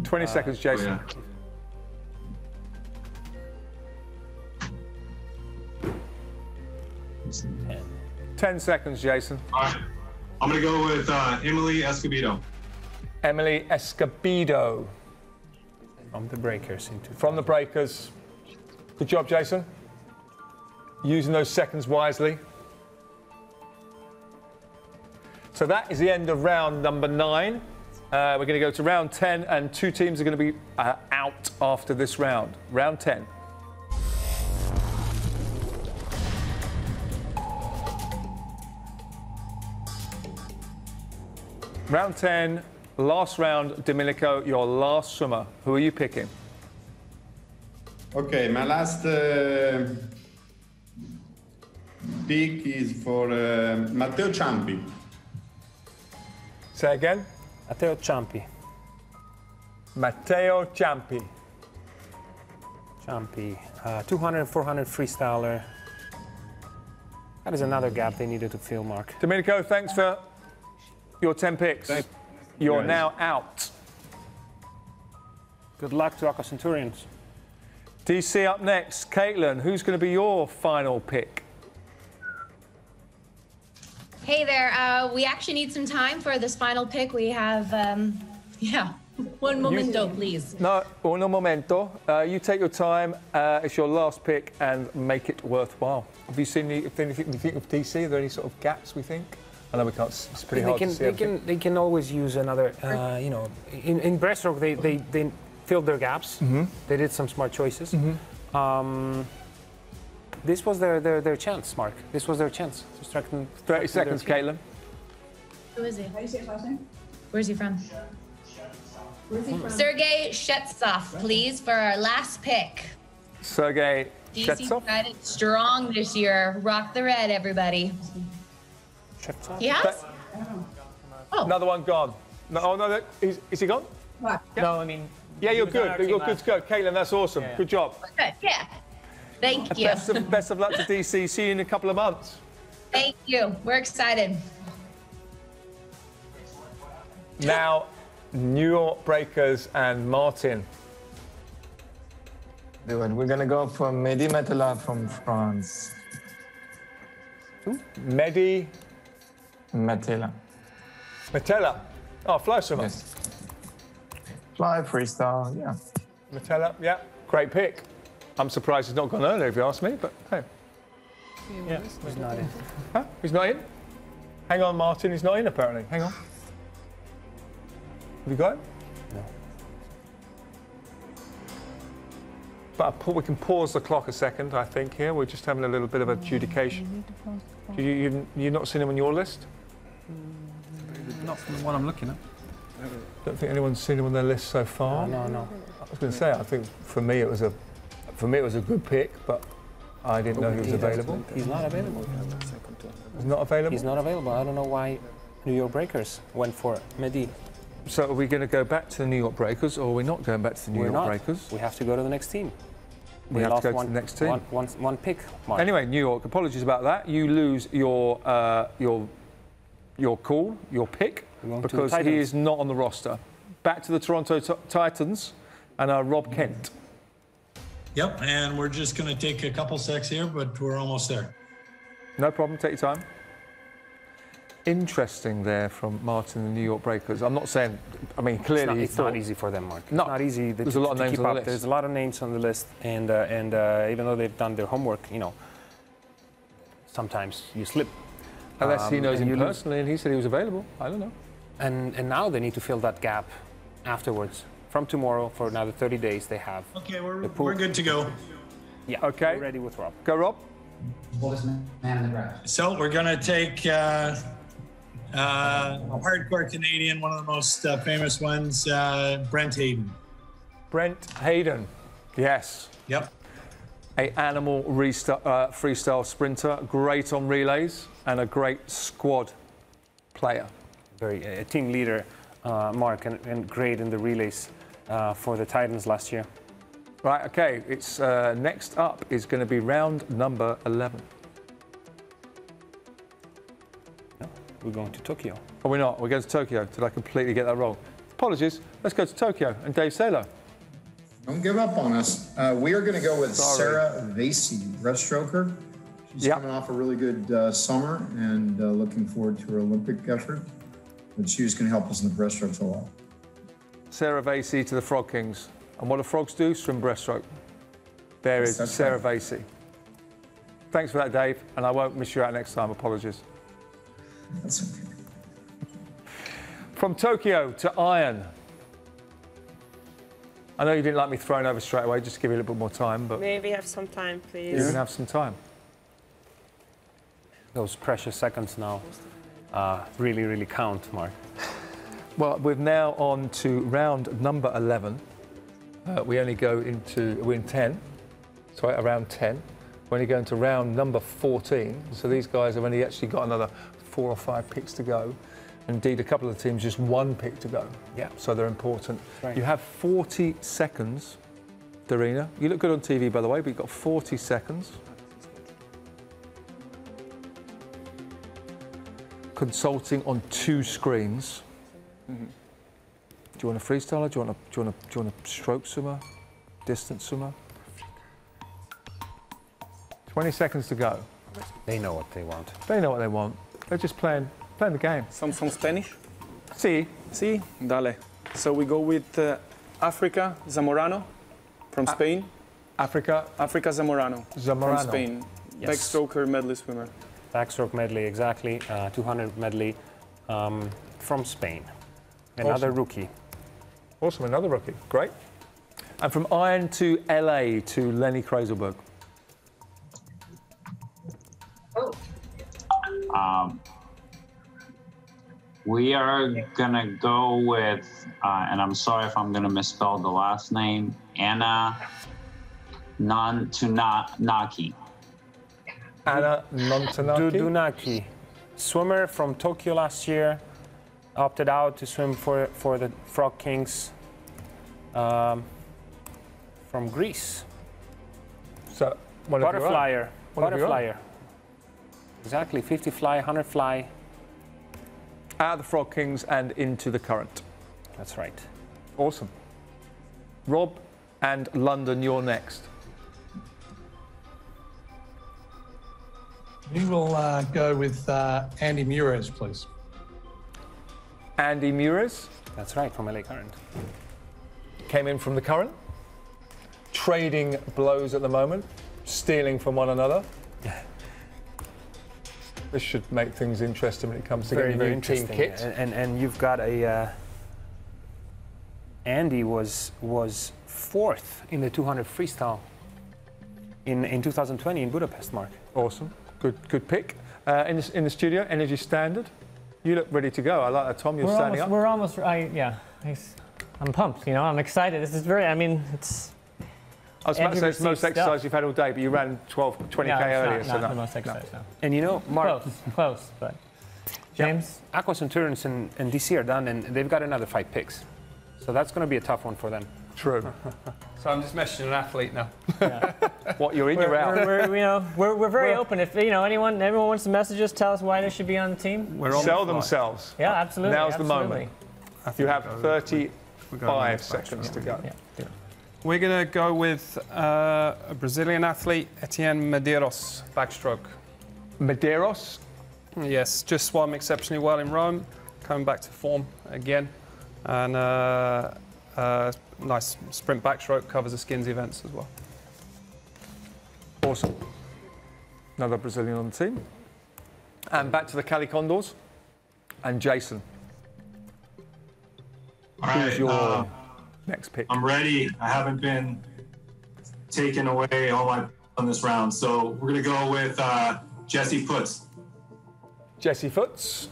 20 seconds, Jason. yeah. 10 seconds, Jason. All right. I'm gonna go with uh, Emily Escobedo. Emily Escobedo from the Breakers into from the Breakers. Good job, Jason. Using those seconds wisely. So that is the end of round number nine. Uh, we're going to go to round 10, and two teams are going to be uh, out after this round. Round 10. Round 10, last round, Domenico, your last swimmer. Who are you picking? Okay, my last uh, pick is for uh, Matteo Ciampi. Say again? Matteo Ciampi. Matteo Ciampi. Ciampi. Uh, 200 400 freestyler. That is another gap they needed to fill, Mark. Domenico, thanks for your 10 picks. You're guys. now out. Good luck to Aqua Centurions. DC up next. Caitlin, who's going to be your final pick? Hey there. Uh, we actually need some time for this final pick. We have, um, yeah, One momento, please. No, uno momento. Uh, you take your time. Uh, it's your last pick and make it worthwhile. Have you seen any, if anything you think of DC? Are there any sort of gaps we think? I know we can't. It's pretty they hard can, to see. they everything. can, they can always use another. Uh, you know, in, in breaststroke they, they, they filled their gaps. Mm-hmm. They did some smart choices. Um, this was their, their, their chance, Mark. This was their chance to strengthen. 30 seconds, their Caitlin. Who is he? How do you say his last name? Where's he from? Where's he from? Sergey Shetsov, please, for our last pick. Sergey DC Shetsov. started strong this year. Rock the red, everybody. He has? Oh. Another one gone. No, oh no, that, is, is he gone? What? No, I mean. Yeah, you're was on our good. You're good to go, Caitlin. That's awesome. Yeah. Good job. Good, yeah. Thank you. Best of, best of luck to DC. See you in a couple of months. Thank you. We're excited. Now, New York Breakers and Martin. Do it. We're gonna go for Mehdy Metella from France. Mehdi Metela. Metella. Oh, fly swimmer. Yes. Fly freestyle. Yeah. Metella, yeah. Great pick. I'm surprised he's not gone earlier, if you ask me, but hey. Yeah, he's not in. Huh? He's not in? Hang on, Martin. He's not in, apparently. Hang on. Have you got him? No. But I pa- we can pause the clock a second, I think, here. We're just having a little bit of adjudication. You, you, you've not seen him on your list? Mm. Not from the one I'm looking at. Don't think anyone's seen him on their list so far. No, no. I was going to say, I think for me it was a, for me it was a good pick, but I didn't know he was available. He's not available. He's not available. He's not available. I don't know why New York Breakers went for Mehdi. So are we going to go back to the New York Breakers, or are we not going back to the New We're York not. Breakers? We have to go to the next team. We They have to lost go to one, the next team. One, one, one pick. Mark. Anyway, New York. Apologies about that. You lose your uh, your your call, your pick, going to the because he is not on the roster. Back to the Toronto Ti- Titans and uh, Rob Kent. Yep, and we're just going to take a couple secs here, but we're almost there. No problem. Take your time. Interesting there from Martin the New York Breakers. I'm not saying. I mean, clearly it's, not, it's thought- not easy for them, Mark. No, it's not easy. to- there's a lot of names keep on the up. list. There's a lot of names on the list, and uh, and uh, even though they've done their homework, you know, sometimes you slip. Unless he Um, knows him you lose. personally and he said he was available. I don't know. And and now they need to fill that gap afterwards. From tomorrow for another 30 days, they have. Okay, we're, the pool. we're good to go. Yeah. Okay. We're ready with Rob. Go, Rob. Oldest man in the draft. So we're going to take uh, uh, a hardcore Canadian, one of the most uh, famous ones, uh, Brent Hayden. Brent Hayden. Yes. Yep. A animal resta- uh, freestyle sprinter, great on relays, and a great squad player. Very a team leader, uh, Mark, and, and great in the relays uh, for the Titans last year. Right. Okay. It's uh, next up is going to be round number 11. We're going to Tokyo. Are we not? We're going to Tokyo. Did I completely get that wrong? Apologies. Let's go to Tokyo and Dave Salo. Don't give up on us. Uh, we are going to go with Sorry. Sarah Vasey, breaststroker. She's coming off a really good uh, summer and uh, looking forward to her Olympic effort. But she was going to help us in the breaststroke a lot. Sarah Vasey to the Frog Kings. And what do frogs do? Swim breaststroke. There is that's Sarah right. Vasey. Thanks for that, Dave. And I won't miss you out next time. Apologies. That's okay. From Tokyo to Iron. I know you didn't like me throwing over straight away, just to give you a little bit more time, but Maybe have some time, please. you please. can have some time. Those precious seconds now uh, really, really count, Mark. Well, we're now on to round number 11. Uh, we only go into, we're in 10, sorry, around 10. We're only going to round number 14. So these guys have only actually got another four or five picks to go. Indeed, a couple of the teams just one pick to go. Yeah. So they're important. right. You have 40 seconds, Dorina. You look good on TV, by the way, but you've got 40 seconds. Consulting on two screens. Do you want a freestyler? Do you want a, do you want a, do you want a stroke swimmer? Distance swimmer? 20 seconds to go. They know what they want. They know what they want. They're just playing, playing the game. Some some Spanish? Sí. Sí, dale. So we go with uh, Africa Zamorano from Spain. Africa. Africa Zamorano, Zamorano. from Spain. Yes. Backstroker medley swimmer. Backstroke medley, exactly. Uh, 200 medley um, from Spain. Another Awesome. rookie. Awesome, another rookie. Great. And from Iron to LA to Lenny Krayzelburg. Um, we are gonna go with, uh, and I'm sorry if I'm gonna misspell the last name, Anna Ntountounaki. Anna Nontanaki. Dudunaki, swimmer from Tokyo last year, opted out to swim for, for the Frog Kings um, from Greece. So, one of your. Butterflyer. One of. Butterflyer. Exactly, 50 fly, 100 fly. Out of the Frog Kings and into the current. That's right. Awesome. Rob and London, you're next. We will uh, go with uh, Andy Mures, please. Andy Mures. That's right, from LA Current. Came in from the current. Trading blows at the moment, stealing from one another. This should make things interesting when it comes to very, getting very new team kit. And, and and you've got a uh, Andy was was fourth in the 200 freestyle in in 2020 in Budapest, Mark. Awesome, good good pick. Uh, in, the, in the studio, Energy Standard. You look ready to go. I like that, Tom. You're we're standing almost, up. We're almost. I yeah. I, am pumped. You know, I'm excited. This is very. I mean, it's. I was about to say it's the most exercise stuff. you've had all day, but you ran 12, 20k Yeah, earlier. not, so not no, the most exercise. No. And you know, Mark, Close, close, but James. Aqua Centurions and, and DC are done, and they've got another five picks. So that's going to be a tough one for them. True. So I'm just messaging an athlete now. What you're in, We're, you're out. we're, we're, you know, we're, we're very open. If you know anyone, everyone wants to message us, tell us why they should be on the team. We're on Sell the themselves. Yeah, absolutely. Now's the moment. I You have we'll go- we'll go 35 next seconds to go. We're going to go with uh, a Brazilian athlete, Etiene Medeiros, backstroke. Medeiros. Yes, just swam exceptionally well in Rome, coming back to form again. And uh, uh, nice sprint backstroke covers the skins events as well. Awesome. Another Brazilian on the team. And back to the Cali Condors. And Jason. All Who's your uh, next pick? I'm ready. I haven't been taken away all my on this round, so we're gonna go with uh, Jesse Puts. Jesse Foots.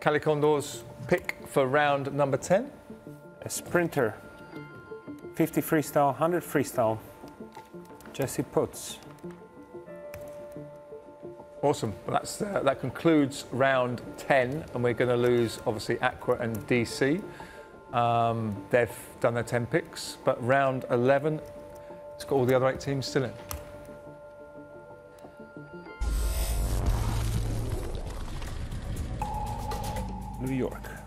Cali Condors pick for round number 10. A sprinter, 50 freestyle, 100 freestyle. Jesse Puts. Awesome. Well, that's, uh, that concludes round 10, and we're going to lose, obviously, Aqua and DC. Um, they've done their 10 picks, but round 11, it's got all the other eight teams still in. New York.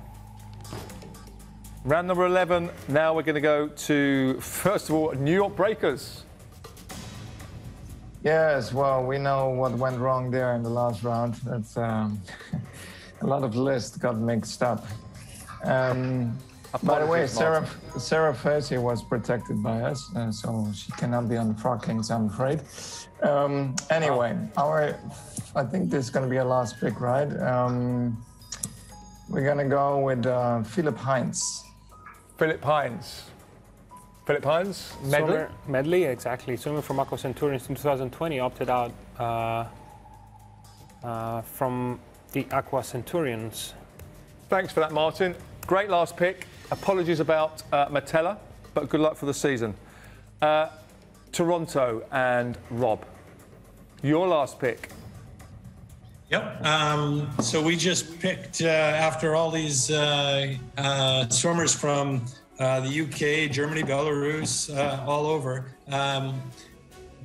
Round number 11, now we're going to go to, first of all, New York Breakers. Yes, well, we know what went wrong there in the last round. That's um, a lot of lists got mixed up. Um, by the way, Sarah Sarah Vasey was protected by us, uh, so she cannot be on the Frog Kings, I'm afraid. Um, anyway, our I think this is going to be our last pick, right? Um, we're going to go with uh, Philip Heintz. Philip Heintz. Philip Heintz, medley. Swimmer, medley, exactly. Swimmer from Aqua Centurions in 2020 opted out uh, uh, from the Aqua Centurions. Thanks for that, Martin. Great last pick. Apologies about uh, Metella, but good luck for the season. Uh, Toronto and Rob. Your last pick. Yep. Um, so we just picked uh, after all these uh, uh, swimmers from uh, the UK, Germany, Belarus, uh, all over. Um,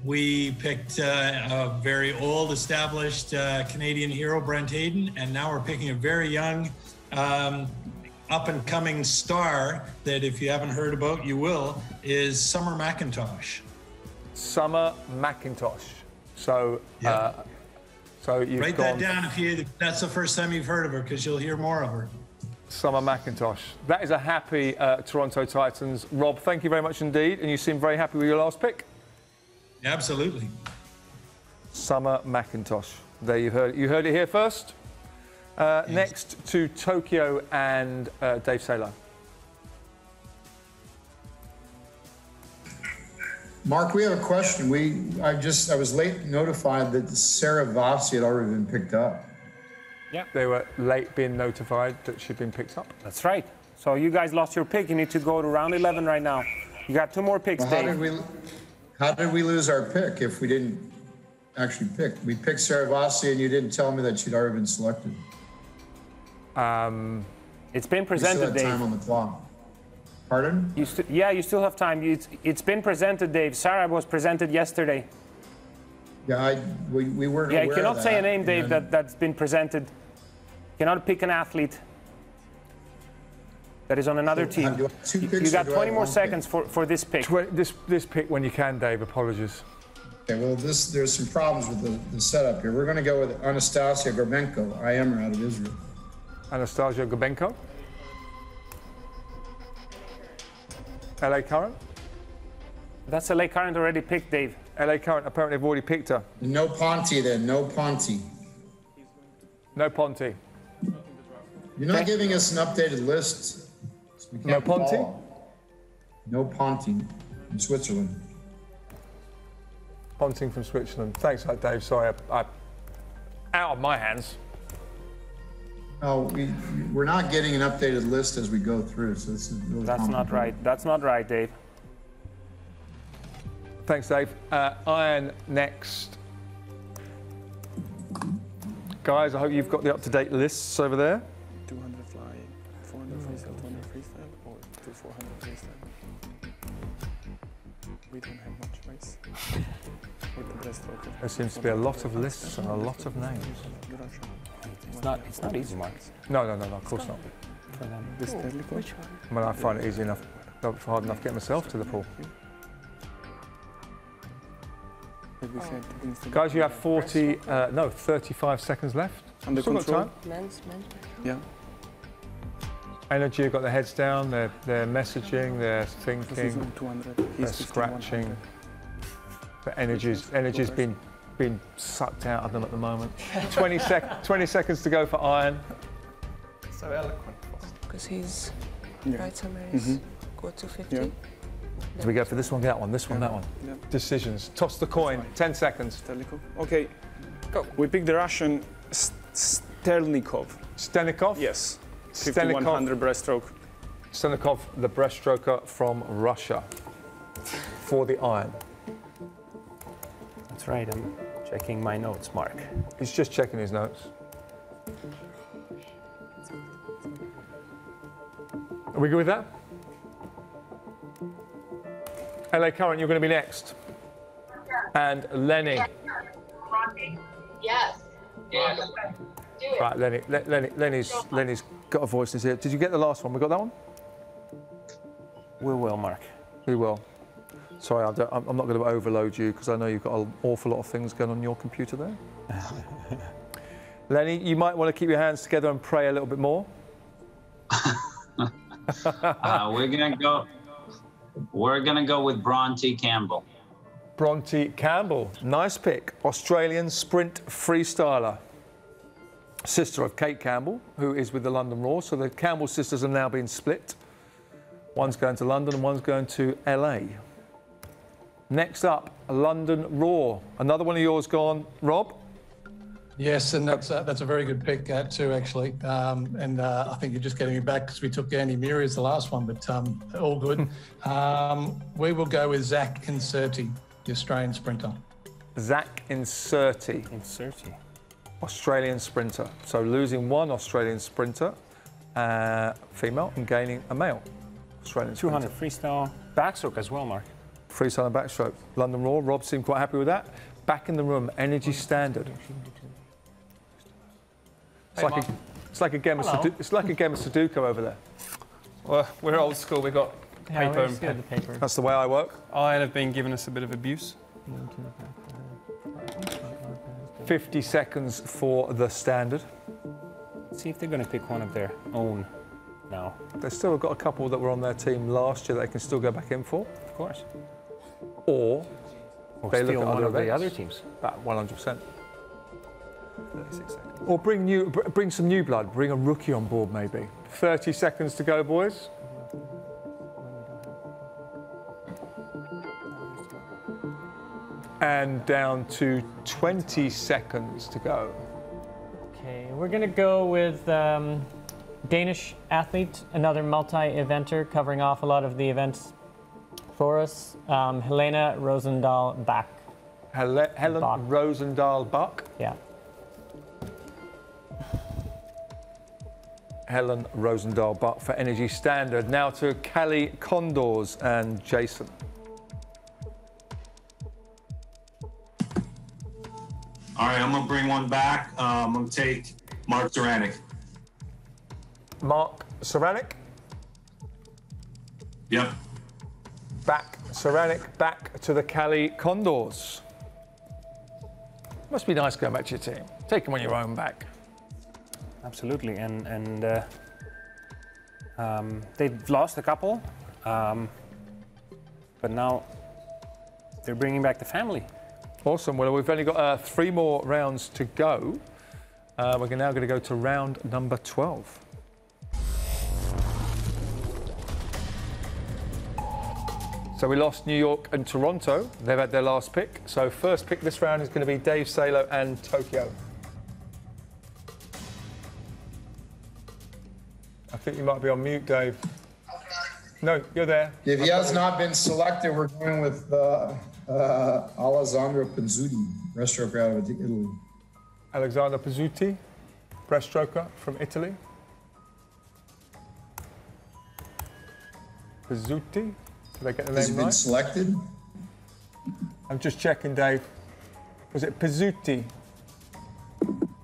we picked uh, a very old, established uh, Canadian hero, Brent Hayden, and now we're picking a very young, um, up and coming star that, if you haven't heard about, you will, is Summer McIntosh. Summer McIntosh. So, uh, so you've Write that down if you. That's the first time you've heard of her, because you'll hear more of her. Summer McIntosh. That is a happy uh, Toronto Titans. Rob, thank you very much indeed. And you seem very happy with your last pick. Absolutely. Summer McIntosh. There you heard it. You heard it here first. Uh, Next to Tokyo and uh, Dave Salo. Mark, we have a question. We, I just, I was late notified that Sarah Vasey had already been picked up. Yeah. They were late being notified that she'd been picked up. That's right. So you guys lost your pick. You need to go to round 11 right now. You got two more picks, Well, how Dave. did we, how did we lose our pick if we didn't actually pick? We picked Sarah Vasey and you didn't tell me that she'd already been selected. Um, it's been We still presented, had Dave. time on the clock. Pardon? You st- yeah, you still have time. It's, it's been presented, Dave. Sarah was presented yesterday. Yeah, I, we, we weren't Yeah, you aware cannot of say a name, Dave, and- that, that's been presented. You cannot pick an athlete that is on another So, team. do I have You- you got 20 more one pick? seconds for, for this pick. Tw- this, this pick when you can, Dave. Apologies. Okay, well, this, there's some problems with the, the setup here. We're gonna go with Anastasia Gorbenko, I am out of Israel. Anastasia Gorbenko. LA Current. That's LA Current already picked, Dave. LA Current apparently have already picked her. Noè Ponti then, no Ponti. Noè Ponti. You're not giving us an updated list. so No can't Ponti? follow. Noè Ponti in Switzerland. Ponting from Switzerland. Thanks, Dave. Sorry, I, I, out of my hands. No, we, we're not getting an updated list as we go through, so this is really That's not right. That's not right, Dave. Thanks, Dave. Uh, Iron next. Guys, I hope you've got the up-to-date lists over there. 200 fly, 400 freestyle, 200 freestyle, or to 400 freestyle. We don't have much race. With the breaststroke. There seems to be a lot of lists and a lot of names. It's not, it's not easy, Mark. No, no, no, no, of course not. For them. This technical? Which I mean, I find it easy enough, not hard enough to get myself to the pool. Guys, you have 40, uh, no, 35 seconds left. Under Still got time. Men's, men's. Yeah. Energy have got their heads down, they're, they're messaging, they're thinking, they're scratching. The energy's, energy's been, been sucked out of them at the moment. 20, sec- 20 seconds to go for Iron. So eloquent. Because he's Yeah. right somewhere. He's Mhm. go to 50. Yeah. Do we go for this one, that one, this one, that one? Yeah. Decisions. Toss the coin. 10 seconds. Sterlikov. Okay, go. We pick the Russian S- Sterlikov. Stenikov? Yes. Stenikov. 5100 breaststroke. Stenikov, the breaststroker from Russia, for the iron. That's right. I'm checking my notes, Mark. He's just checking his notes. Are we good with that? LA Current, you're going to be next. And Lenny. Yes. Yes. Do. Right, Lenny. Le- Lenny Lenny's, Lenny's got a voice in his ear. Did you get the last one? We got that one? We will, Mark. We will. Sorry, I don't, I'm I'm not going to overload you because I know you've got an awful lot of things going on your computer there. Lenny, you might want to keep your hands together and pray a little bit more. Uh, we're gonna go. We're gonna go with Bronte Campbell. Bronte Campbell, nice pick. Australian sprint freestyler. Sister of Cate Campbell, who is with the London Roar. So the Campbell sisters are now being split. One's going to London and one's going to LA. Next up, London Roar. Another one of yours gone, Rob? Yes, and that's uh, that's a very good pick uh, too, actually. Um, and uh, I think you're just getting me back because we took Andy Murray as the last one, but um, all good. um, we will go with Zac Incerti, the Australian sprinter. Zac Incerti. Incerti. Australian sprinter. So losing one Australian sprinter, uh, female, and gaining a male Australian 200 sprinter. freestyle backstroke as well, Mark. Freestyle and backstroke. London Roar. Rob seemed quite happy with that. Back in the room, energy standard. It's Hey, like, a, it's like a game of Hello. Sudoku, it's like a game of Sudoku over there. Well, we're old school. We've got Yeah, paper we and pen. the paper. That's the way I work. Iron have been giving us a bit of abuse. 50 seconds for the standard. See if they're going to pick one of their own. now. They've still got a couple that were on their team last year that they can still go back in for. Of course. Or, Or they look steal at one of the other teams. About 100%. Or bring new, bring some new blood. Bring a rookie on board, maybe. 30 seconds to go, boys. And down to 20 seconds to go. Okay, we're gonna go with um, Danish athlete, another multi-eventer, covering off a lot of the events for us. Um, Helena Rosendahl Bach. Hele- Helen Rosendahl Buck. Yeah. Helen Rosendahl Buck for Energy Standard. Now to Cali Condors and Jason. All right, I'm gonna bring one back. Um, I'm gonna take Mark Duranic. Mark Ceranic. Yep. Back, Ceranic, back to the Cali Condors. Must be nice going back to your team. Take them on your own back. Absolutely, and and uh, um, they've lost a couple, um, but now they're bringing back the family. Awesome. Well, we've only got uh, three more rounds to go. Uh, we're now going to go to round number 12. So we lost New York and Toronto. They've had their last pick. So first pick this round is going to be Dave Salo and Tokyo. I think you might be on mute, Dave. No, you're there. If he has not been selected, we're going with uh, uh, Alessandro Pizzuti, breaststroke out of Italy. Alexander Pizzuti, breaststroker from Italy. Pizzuti, did I get the Has he name been right? selected? I'm just checking, Dave. Was it Pizzuti?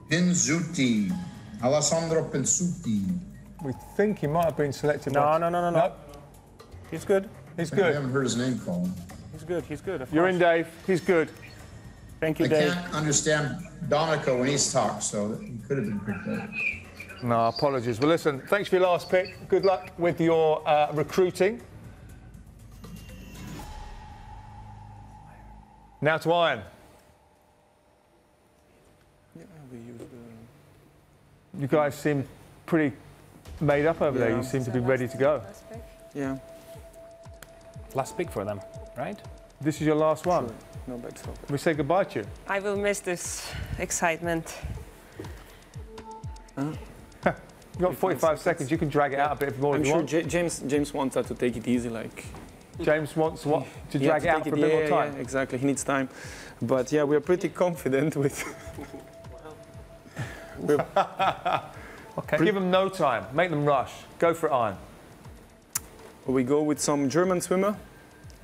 Pinzuti, Alessandro Pinzuti. We think he might have been selected. No, by... no, no, no, no. He's good. He's good. I good. haven't heard his name called. He's good. He's good. You're in, Dave. He's good. Thank you, I Dave. can't understand Donica when he's talked, so he could have been picked up. No, apologies. Well, listen, thanks for your last pick. Good luck with your uh, recruiting. Now to Iron. You guys seem pretty made up over there. You seem to be ready to go. Last Yeah. Last pick for them, right? This is your last one. No backstop. We say goodbye to you. I will miss this excitement. You've got 45 seconds. You can drag it out a bit more I'm if you sure want. J- James James wants us to take it easy, like James wants what? To Yeah, drag it out take for a yeah, bit more time. yeah, exactly, he needs time. But yeah, we're pretty confident with. we're Okay. Give them no time. Make them rush. Go for it, Iron. We go with some German swimmer,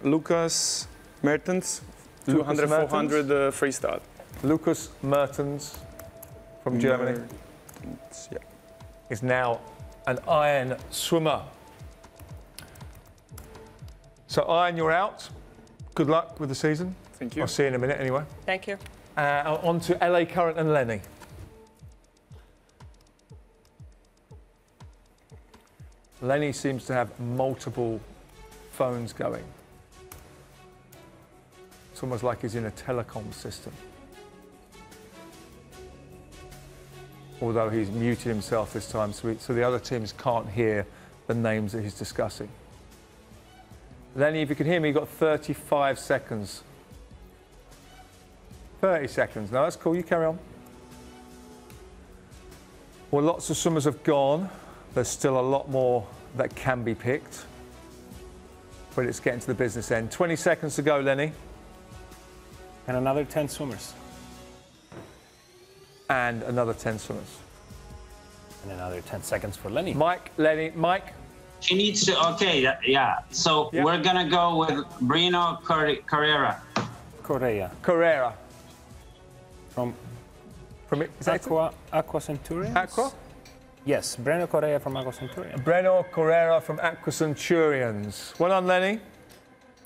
Lukas Märtens, Lukas 200, Märtens? 400 uh, freestyle. Lukas Märtens from Germany Märtens, yeah. is now an iron swimmer. So, Iron, you're out. Good luck with the season. Thank you. I'll see you in a minute anyway. Thank you. Uh, on to LA Current and Lenny. Lenny seems to have multiple phones going. It's almost like he's in a telecom system. Although he's muted himself this time, so, we, so the other teams can't hear the names that he's discussing. Lenny, if you can hear me, you've got 35 seconds. 30 seconds. No, that's cool. You carry on. Well, lots of swimmers have gone. There's still a lot more that can be picked. But it's getting to the business end. 20 seconds to go, Lenny. And another 10 swimmers. And another 10 swimmers. And another 10 seconds for Lenny. Mike, Lenny, Mike. He needs to. Okay, yeah, yeah. So we're gonna go with Bruno Car- Carrera. Correa. Carrera. From from is that Aqua, Aqua Centurions? Aqua? Yes, Breno Correa from Aqua Centurions. Breno Carrera from Aqua Centurions. Well done, Lenny.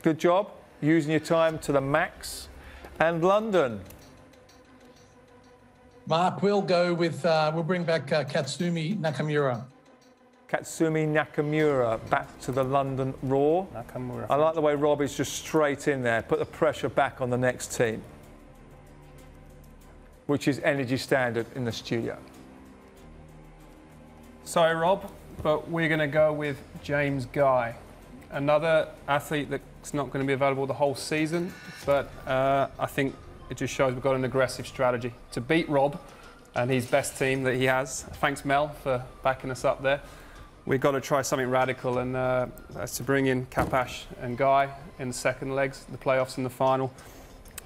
Good job. Using your time to the max. And London. Mark, we'll go with, uh, we'll bring back uh, Katsumi Nakamura. Katsumi Nakamura back to the London Roar. Nakamura. I like the way Rob is just straight in there, put the pressure back on the next team, which is energy standard in the studio. Sorry, Rob, but we're going to go with James Guy, another athlete that's not going to be available the whole season, but uh, I think it just shows we've got an aggressive strategy to beat Rob and his best team that he has. Thanks, Mel, for backing us up there. We've got to try something radical, and uh, that's to bring in Kapás and Guy in the second legs, the playoffs and the final.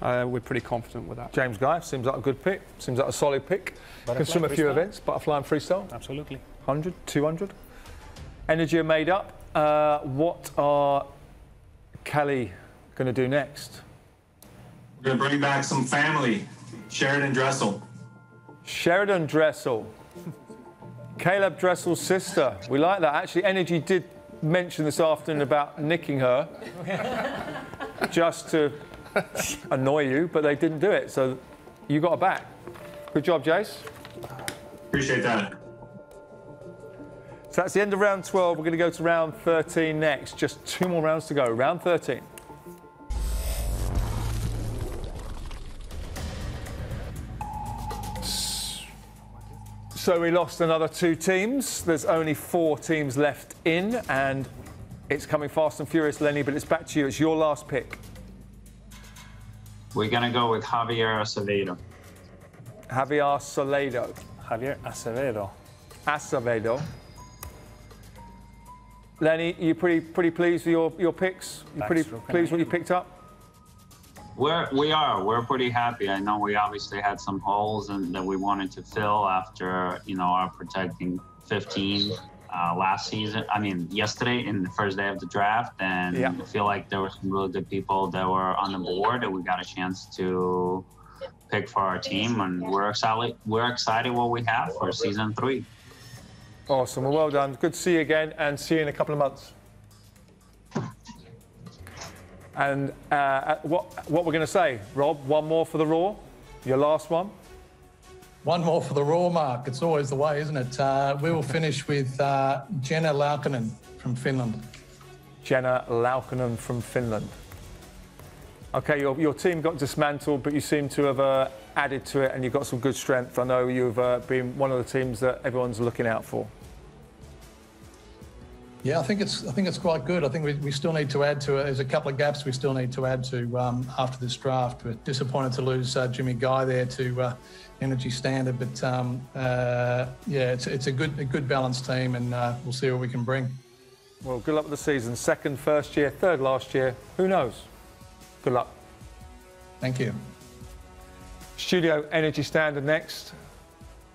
Uh, we're pretty confident with that. James Guy seems like a good pick, seems like a solid pick. Can Butterfly, swim a few freestyle? events, butterfly and freestyle. Absolutely. 100, 200. Energy are made up. Uh, what are Cali going to do next? We're going to bring back some family. Sherridon Dressel. Sherridon Dressel. Caleb Dressel's sister. We like that. Actually, Energy did mention this afternoon about nicking her just to annoy you, but they didn't do it. So you got her back. Good job, Jace. Appreciate that. So that's the end of round 12. We're going to go to round 13 next. Just two more rounds to go. Round 13. So we lost another two teams. There's only four teams left in, and it's coming fast and furious, Lenny, but it's back to you. It's your last pick. We're gonna go with Javier Acevedo. Javier Soledo. Javier Acevedo. Acevedo. Lenny, you pretty pretty pleased with your, your picks? You pretty Thanks, Ruben. pleased what you picked up? We're we are we're pretty happy. I know we obviously had some holes and that we wanted to fill after you know our protecting 15 uh, last season. I mean yesterday in the first day of the draft, and Yeah. I feel like there were some really good people that were on the board, and we got a chance to pick for our team, and we're excited. We're excited what we have for season three. Awesome. Well, well done. Good to see you again, and see you in a couple of months. And uh, what what we're going to say, Rob? One more for the Roar. Your last one. One more for the Roar mark. It's always the way, isn't it? Uh, we will finish with uh, Jenna Laukkanen from Finland. Jenna Laukkanen from Finland. Okay, your, your team got dismantled, but you seem to have uh, added to it, and you've got some good strength. I know you've uh, been one of the teams that everyone's looking out for. Yeah, I think it's I think it's quite good. I think we, we still need to add to it. There's a couple of gaps we still need to add to um, after this draft. We're disappointed to lose uh, Jimmy Guy there to uh, Energy Standard, but um, uh, yeah, it's, it's a good a good balanced team, and uh, we'll see what we can bring. Well, good luck with the season. Second, first year, third last year. Who knows? Good luck. Thank you. Studio Energy Standard next.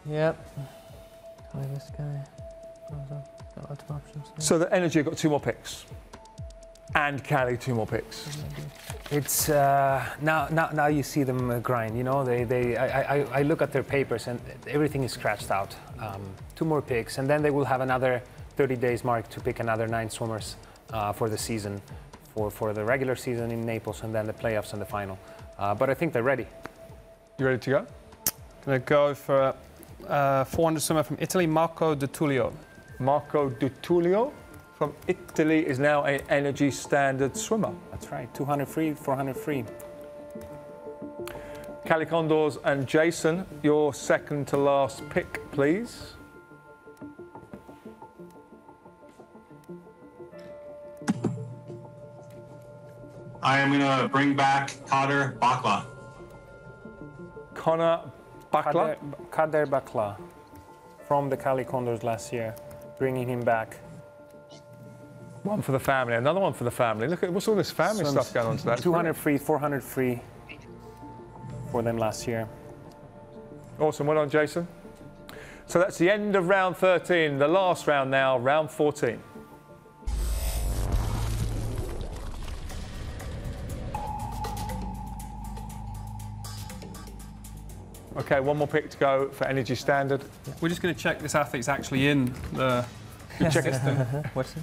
Yep. Play this guy. Got lots of options. there. So the Energy have got two more picks. And Cali, two more picks. It's uh, now, now, now you see them uh, grind. You know, they, they. I, I, I look at their papers and everything is scratched out. Um, two more picks, and then they will have another 30 days mark to pick another nine swimmers uh, for the season, for for the regular season in Naples, and then the playoffs and the final. Uh, but I think they're ready. You ready to go? Gonna go for uh, 400 swimmer from Italy, Marco De Tullio. Marco Di from Italy is now an Energy Standard swimmer. That's right. 200 free, 400 free. Cali Condors and Jason, your second to last pick, please. I am going to bring back Kader Bakla. Connor Bakla. Kader, Kader Bakla from the Cali Condors last year, bringing him back. One for the family, another one for the family. Look at what's all this family Some stuff going on today. It's 200 brilliant. free, 400 free for them last year. Awesome. Well done, Jason. So that's the end of round 13. The last round now, round 14. Okay, one more pick to go for Energy Standard. We're just going to check this athlete's actually in the Check. What's it?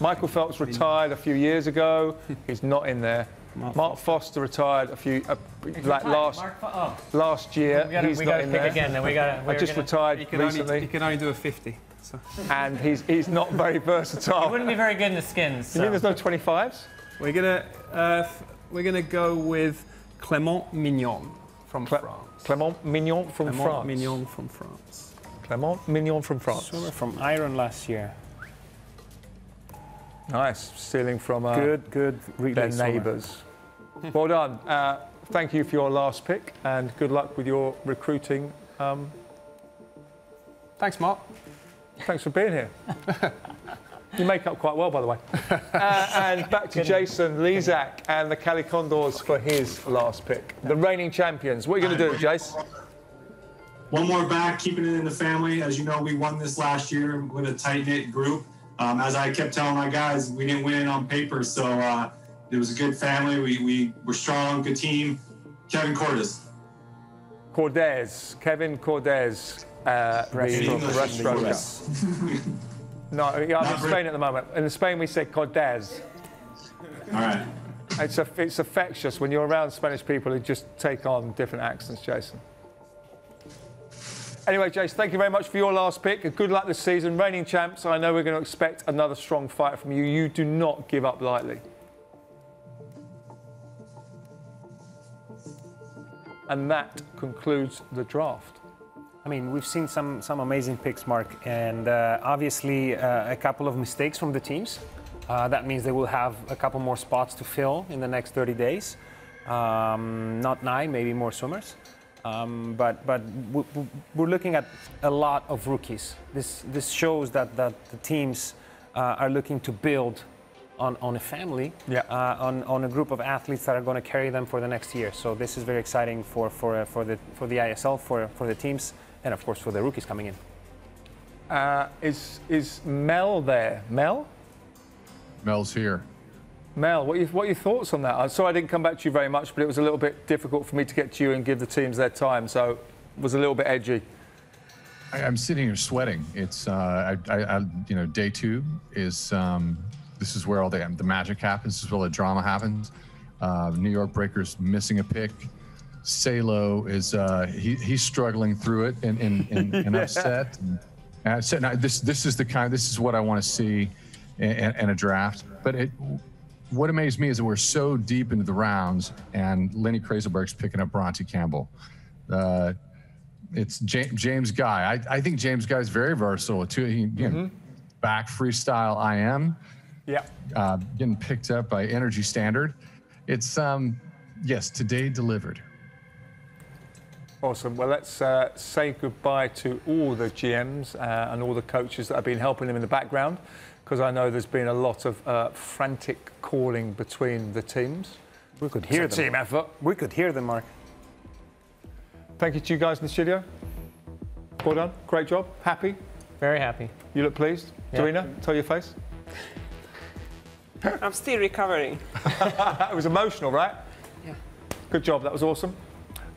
Michael Phelps retired a few years ago. He's not in there. Mark Foster retired a few, uh, like last Mark, oh. last year. We gotta- He's we not gotta in pick there. again, then we gotta- I we're just gonna- retired You can, only, recently. you can only do a 50. So. and he's, he's not very versatile. He wouldn't be very good in the skins. You mean there's no 25s? We're gonna uh, f- we're gonna go with Clément Mignon from France. Clément Mignon from Clément France. Mignon from France. Clément Mignon from France. Swimmer from Iron last year. Nice, stealing from uh, Good, good relay their neighbours. well done. Uh, thank you for your last pick, and good luck with your recruiting. Um, Thanks, Mark. thanks for being here. you make up quite well, by the way. Uh, and back to Jason Lezak and the Cali Condors for his last pick. The reigning champions. What are you going to do, Jace? One more back, keeping it in the family. As you know, we won this last year with a tight knit group. Um, as I kept telling my guys, we didn't win it on paper, so uh, it was a good family. We, we were strong, good team. Kevin Cordes. Cordes, Kevin Cordes, uh, the Breaststroke. No, yeah, I'm in Spain at the moment. In Spain, we say Cordes. All right. It's, a, it's infectious when you're around Spanish people who just take on different accents, Jason. Anyway, Jason, thank you very much for your last pick. Good luck this season. Reigning champs, I know we're going to expect another strong fight from you. You do not give up lightly. And that concludes the draft. I mean, we've seen some some amazing picks, Mark, and uh, obviously uh, a couple of mistakes from the teams. Uh, that means they will have a couple more spots to fill in the next 30 days. Um, not nine, maybe more swimmers. Um, but but we- we- we're looking at a lot of rookies. This this shows that that the teams uh, are looking to build on, on a family, uh, on, on a group of athletes that are going to carry them for the next year. So this is very exciting for, for, uh, for, the, for the ISL, for, for the teams, and of course for the rookies coming in. Uh, is, is Mel there? Mel? Mel's here. Mel, what are, your, what are your thoughts on that? I'm sorry I didn't come back to you very much, but it was a little bit difficult for me to get to you and give the teams their time, so it was a little bit edgy. I, I'm sitting here sweating. It's uh, I, I, I, you know, day two is um, this is where all the the magic happens. This is where the drama happens. Uh, New York Breakers missing a pick. Salo is uh, he, he's struggling through it and and, and, and upset. And, I said, "Now, this this is the kind. This is what I want to see in, in, a draft. But it. What amazed me is that we're so deep into the rounds, and Lenny Krayzelburg's picking up Bronte Campbell. Uh, it's James, James Guy. I, I think James Guy is very versatile too. He, you know, back freestyle IM, Yeah. uh, getting picked up by Energy Standard. It's um, yes, today delivered. Awesome. Well, let's uh, say goodbye to all the GMs uh, and all the coaches that have been helping them in the background, because I know there's been a lot of uh, frantic calling between the teams. We could hear it's a them. team effort. We could hear them, Mark. Thank you to you guys in the studio. Well done. Great job. Happy? Very happy. You look pleased. Yeah. Dorina, tell your face. I'm still recovering. it was emotional, right? Yeah. Good job. That was awesome.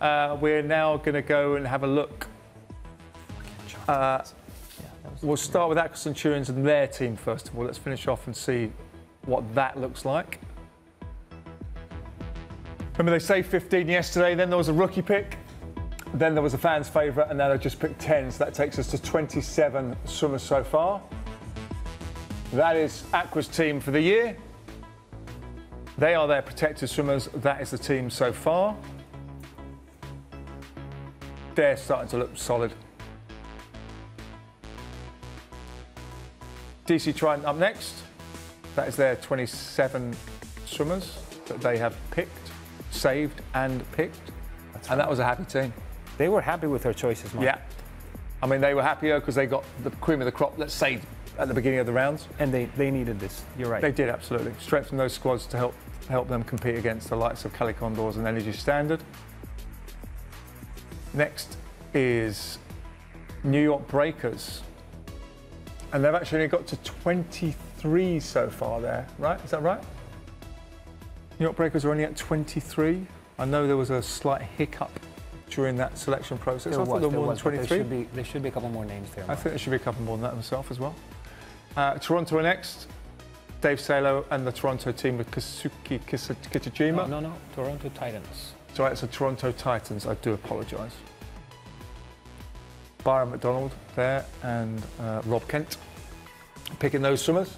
Uh, we're now going to go and have a look. Uh, we'll start with Aqua Centurions and their team first of all. Let's finish off and see what that looks like. Remember, they saved 15 yesterday, then there was a rookie pick, then there was a fan's favourite, and now they've just picked 10. So that takes us to 27 swimmers so far. That is Aqua's team for the year. They are their protected swimmers. That is the team so far. They're starting to look solid. DC Trident up next. That is their 27 swimmers that they have picked, saved, and picked. and that was a happy team. They were happy with their choices, Mark. Yeah. I mean, they were happier because they got the cream of the crop, let's say, at the beginning of the rounds. And they, they needed this. You're right. They did, absolutely. Strengthen those squads to help help them compete against the likes of Cali Condors and Energy Standard. Next is New York Breakers. And they've actually only got to 23 so far there, right? Is that right? New York Breakers are only at 23. I know there was a slight hiccup during that selection process. There I thought was, there were more was, than 23. There should, be, there should be a couple more names there. I think there should be a couple more than that myself as well. Uh, Toronto are next. Dave Salo and the Toronto team with Kosuke Kitajima. No, no, no. Toronto Titans. Sorry, it's the Toronto Titans. I do apologise. Byron MacDonald there and uh, Rob Kent picking those swimmers.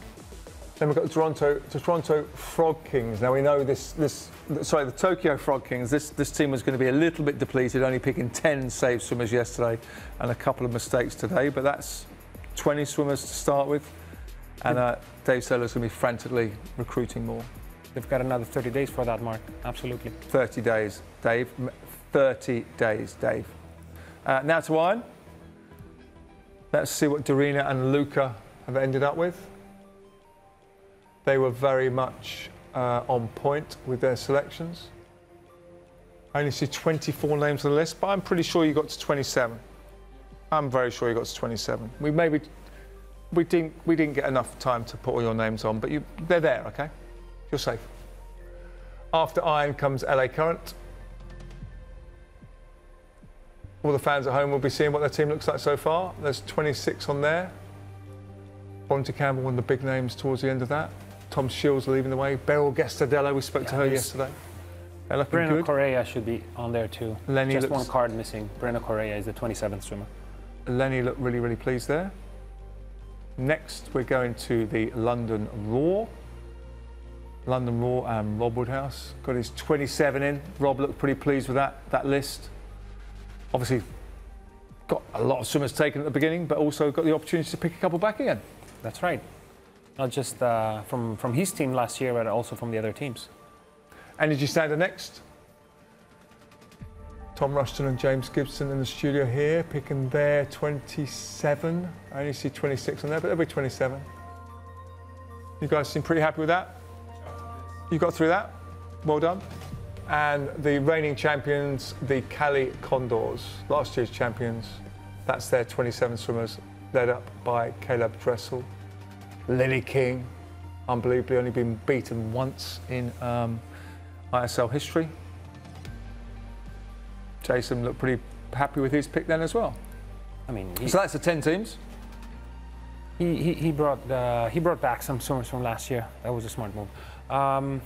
Then we've got the Toronto, the Toronto Frog Kings. Now we know this, this, sorry, the Tokyo Frog Kings. This, this team was going to be a little bit depleted, only picking 10 safe swimmers yesterday and a couple of mistakes today. But that's 20 swimmers to start with, and uh, Dave Salo's going to be frantically recruiting more. They've got another 30 days for that, Mark. Absolutely. 30 days, Dave. 30 days, Dave. Uh, now to iron. Let's see what Dorina and Luca have ended up with. They were very much uh, on point with their selections. I only see 24 names on the list, but I'm pretty sure you got to 27. I'm very sure you got to 27. We maybe we didn't we didn't get enough time to put all your names on, but you they're there, okay? You're safe. After Iron comes LA Current. All the fans at home will be seeing what their team looks like so far. There's 26 on there. Bronte Campbell, one of the big names towards the end of that. Tom Shields leading the way. Beryl Gastaldello, we spoke Yeah, to her yesterday. They're looking Breno good. Correa should be on there too. Lenny Just looks- one card missing. Breno Correa is the 27th swimmer. Lenny looked really, really pleased there. Next, we're going to the London Roar. London Roar and Rob Woodhouse got his 27 in. Rob looked pretty pleased with that that list. Obviously, got a lot of swimmers taken at the beginning, but also got the opportunity to pick a couple back again. That's right. Not just uh, from, from his team last year, but also from the other teams. Energy the next. Tom Rushton and James Gibson in the studio here, picking their 27. I only see 26 on there, but there'll be 27. You guys seem pretty happy with that? You got through that? Well done. And the reigning champions, the Cali Condors, last year's champions, that's their 27 swimmers, led up by Caleb Dressel. Lily King, unbelievably only been beaten once in um, ISL history. Jason looked pretty happy with his pick then as well. I mean, he, So that's the 10 teams. he, he, he brought uh, he brought back some swimmers from last year. That was a smart move. Um,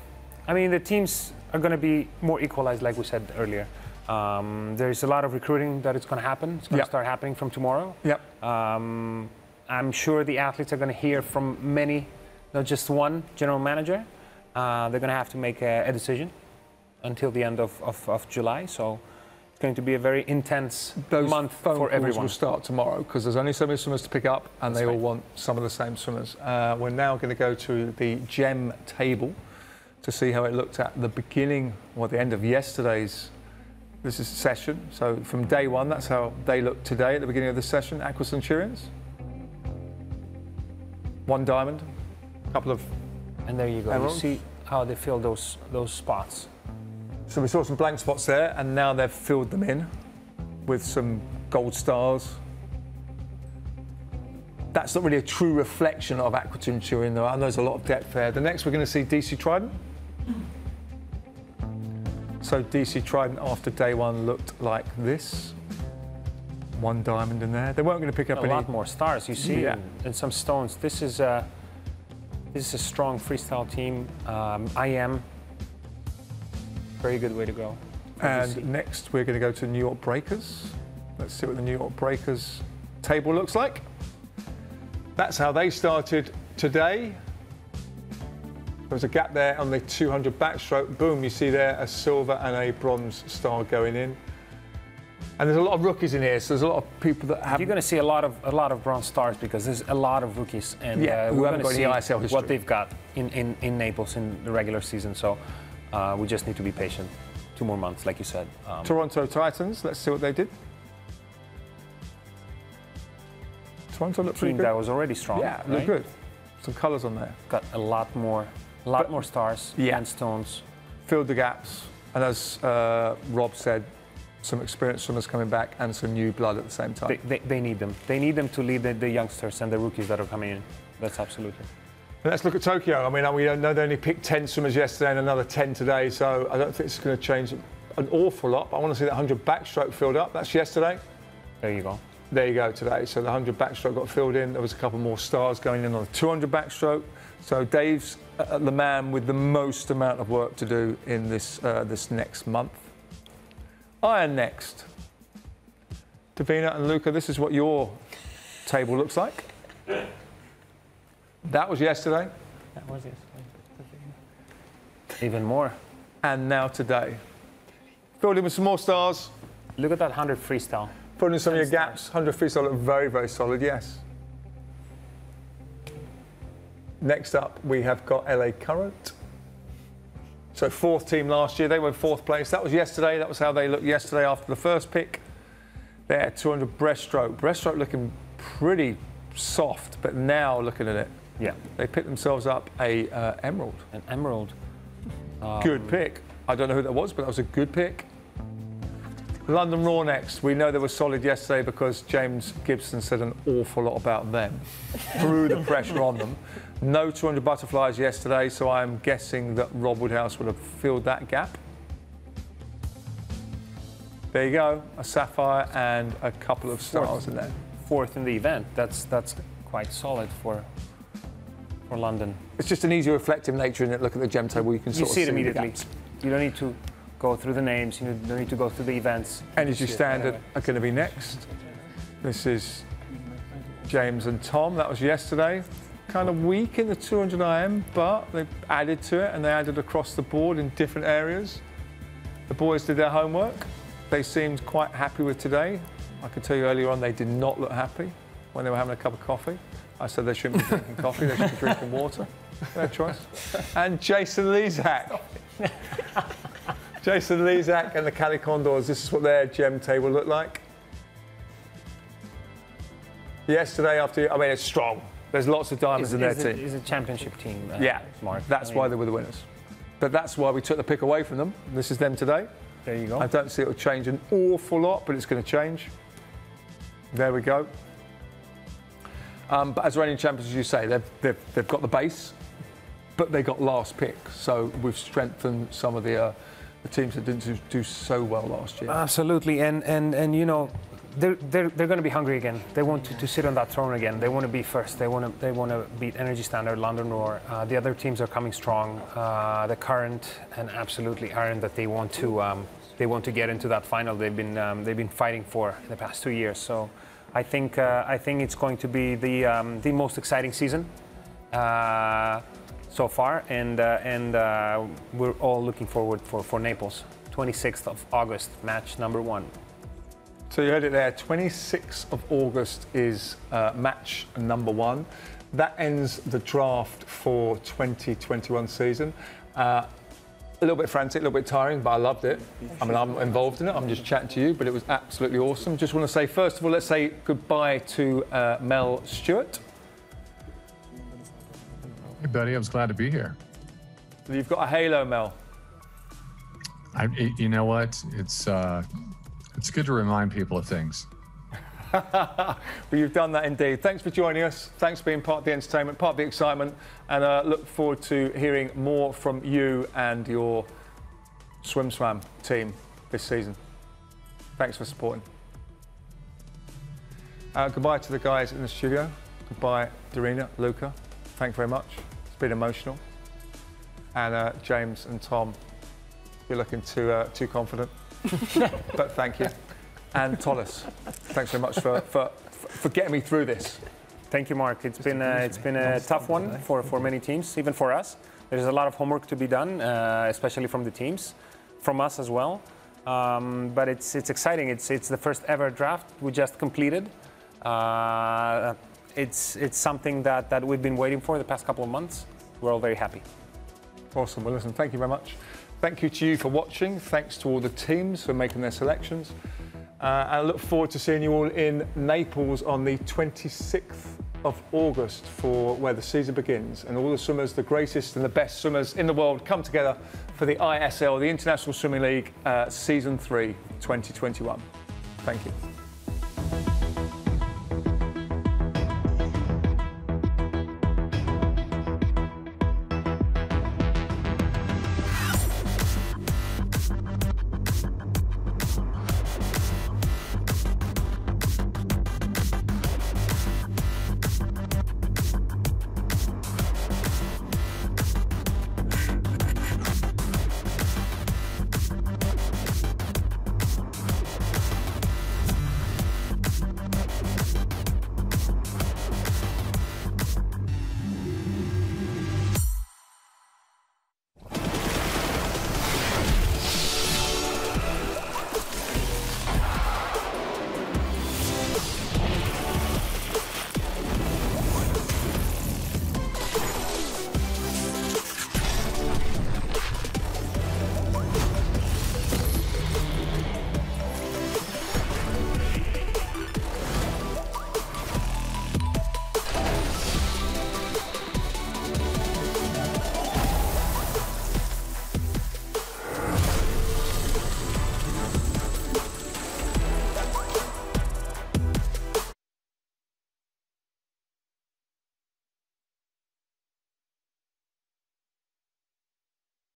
I mean, the teams are going to be more equalized, like we said earlier. Um, there's a lot of recruiting that is going to happen. It's going to Yep. start happening from tomorrow. Yep. Um, I'm sure the athletes are going to hear from many, not just one general manager. Uh, they're going to have to make a, a decision until the end of, of, of July. So it's going to be a very intense Those month phone for calls everyone. will start tomorrow because there's only so many swimmers to pick up and they all want some of the same swimmers. Uh, we're now going to go to the gem table to see how it looked at the beginning or the end of yesterday's this is session. So from day one, that's how they looked today at the beginning of the session. Aqua Centurions. One diamond, a couple of And there you go. Emeralds. You see how they fill those those spots. So we saw some blank spots there, and now they've filled them in with some gold stars. That's not really a true reflection of Aquatinturian, though. I know there's a lot of depth there. The next, we're going to see DC Trident. So DC Trident after day one looked like this. One diamond in there. They weren't going to pick up a any. lot more stars. You see, Yeah. and, and some stones. This is a this is a strong freestyle team. Um, I am very good way to go. And next, we're going to go to New York Breakers. Let's see what the New York Breakers table looks like. That's how they started today. There was a gap there on the 200 backstroke. Boom, you see there a silver and a bronze star going in. And there's a lot of rookies in here, so there's a lot of people that have. You're going to see a lot of a lot of bronze stars because there's a lot of rookies, and Yeah, uh, we're haven't going to see what they've got in, in, in Naples in the regular season. So uh, we just need to be patient. Two more months, like you said. Um, Toronto Titans, let's see what they did. Toronto looked pretty good. that was already strong. yeah, looked good. Some colours on there. Got a lot more, a lot more stars Yeah. and stones. filled the gaps, and as uh, Rob said, some experienced swimmers coming back and some new blood at the same time. They, they, they need them. They need them to lead the, the youngsters and the rookies that are coming in. That's absolutely. And let's look at Tokyo. I mean, we don't know they only picked 10 swimmers yesterday and another 10 today, so I don't think it's going to change an awful lot. But I want to see that 100 backstroke filled up. That's yesterday. There you go. There you go today. So the 100 backstroke got filled in. There was a couple more stars going in on the 200 backstroke. So Dave's uh, the man with the most amount of work to do in this uh, this next month. Iron next. Dorina and Luca, this is what your table looks like. That was yesterday. That was yesterday. Even more. And now today. Filled in with some more stars. Look at that 100 freestyle. Filled in some of your gaps. 100 freestyle look very, very solid, yes. Next up, we have got LA Current. So fourth team last year, they were fourth place. That was yesterday. That was how they looked yesterday after the first pick. There, 200 breaststroke. Breaststroke looking pretty soft, but now looking at it, Yeah. they picked themselves up a uh, emerald. An emerald. Good pick. I don't know who that was, but that was a good pick. London Roar next. We know they were solid yesterday because James Gibson said an awful lot about them, threw the pressure on them. No 200 butterflies yesterday, so I'm guessing that Rob Woodhouse would have filled that gap. There you go, a sapphire and a couple of stars in there. Fourth in the event. That's that's quite solid for for London. It's just an easy reflective nature in it. Look at the gem table, you can You sort of see it the immediately. gaps. You don't need to go through the names. You don't need to go through the events. Energy You see it Standard right are going to be next. This is James and Tom. That was yesterday. Kind of weak in the 200 IM, but they added to it and they added across the board in different areas. The boys did their homework. They seemed quite happy with today. I could tell you earlier on they did not look happy when they were having a cup of coffee. I said they shouldn't be drinking coffee, they should be drinking water. Their choice. And Jason Lezak. Jason Lezak and the Cali Condors, this is what their gem table looked like. Yesterday, after, I mean, it's strong. There's lots of diamonds Is, in their team. is a championship team. uh, yeah, Mark. that's I why they were the winners. But that's why we took the pick away from them. This is them today. There you go. I don't see it will change an awful lot, but it's going to change. There we go. Um, but as reigning champions, as you say, they've, they've, they've got the base, but they got last pick. So we've strengthened some of the, uh, the teams that didn't do, do so well last year. Absolutely, and and and you know, they're they're, they're going to be hungry again. They want to, to sit on that throne again. They want to be first. They want to they want to beat Energy Standard, London Roar. Uh, the other teams are coming strong. Uh, the current and absolutely Iron that they want to um, they want to get into that final. They've been um, they've been fighting for in the past two years. So. I think uh, I think it's going to be the um, the most exciting season uh, so far, and uh, and uh, we're all looking forward for, for Naples, 26th of August, match number one. So you heard it there. 26th of August is uh, match number one. That ends the draft for 2021 season. A little bit frantic, a little bit tiring, but I loved it. I mean, I'm involved in it. I'm just chatting to you, but it was absolutely awesome. Just want to say, first of all, let's say goodbye to uh, Mel Stewart. Hey, buddy, I was glad to be here. You've got a halo, Mel. I, you know what? It's uh, it's good to remind people of things. well, you've done that indeed. Thanks for joining us. Thanks for being part of the entertainment, part of the excitement, and uh, look forward to hearing more from you and your SwimSwam team this season. Thanks for supporting. Uh, goodbye to the guys in the studio. Goodbye, Dorina, Luca. Thank you very much. It's been emotional. And uh, James and Tom, you're looking too uh, too confident, but thank you. And Thomas, thanks very much for, for, for getting me through this. Thank you, Mark. It's been a, it's been a tough one for, for many teams, even for us. There's a lot of homework to be done, uh, especially from the teams, from us as well. Um, but it's it's exciting. It's it's the first ever draft we just completed. Uh, it's it's something that, that we've been waiting for the past couple of months. We're all very happy. Awesome. Well, listen, thank you very much. Thank you to you for watching. Thanks to all the teams for making their selections. Uh, I look forward to seeing you all in Naples on the 26th of August for where the season begins. And all the swimmers, the greatest and the best swimmers in the world, come together for the ISL, the International Swimming League, uh, Season 3 2021. Thank you.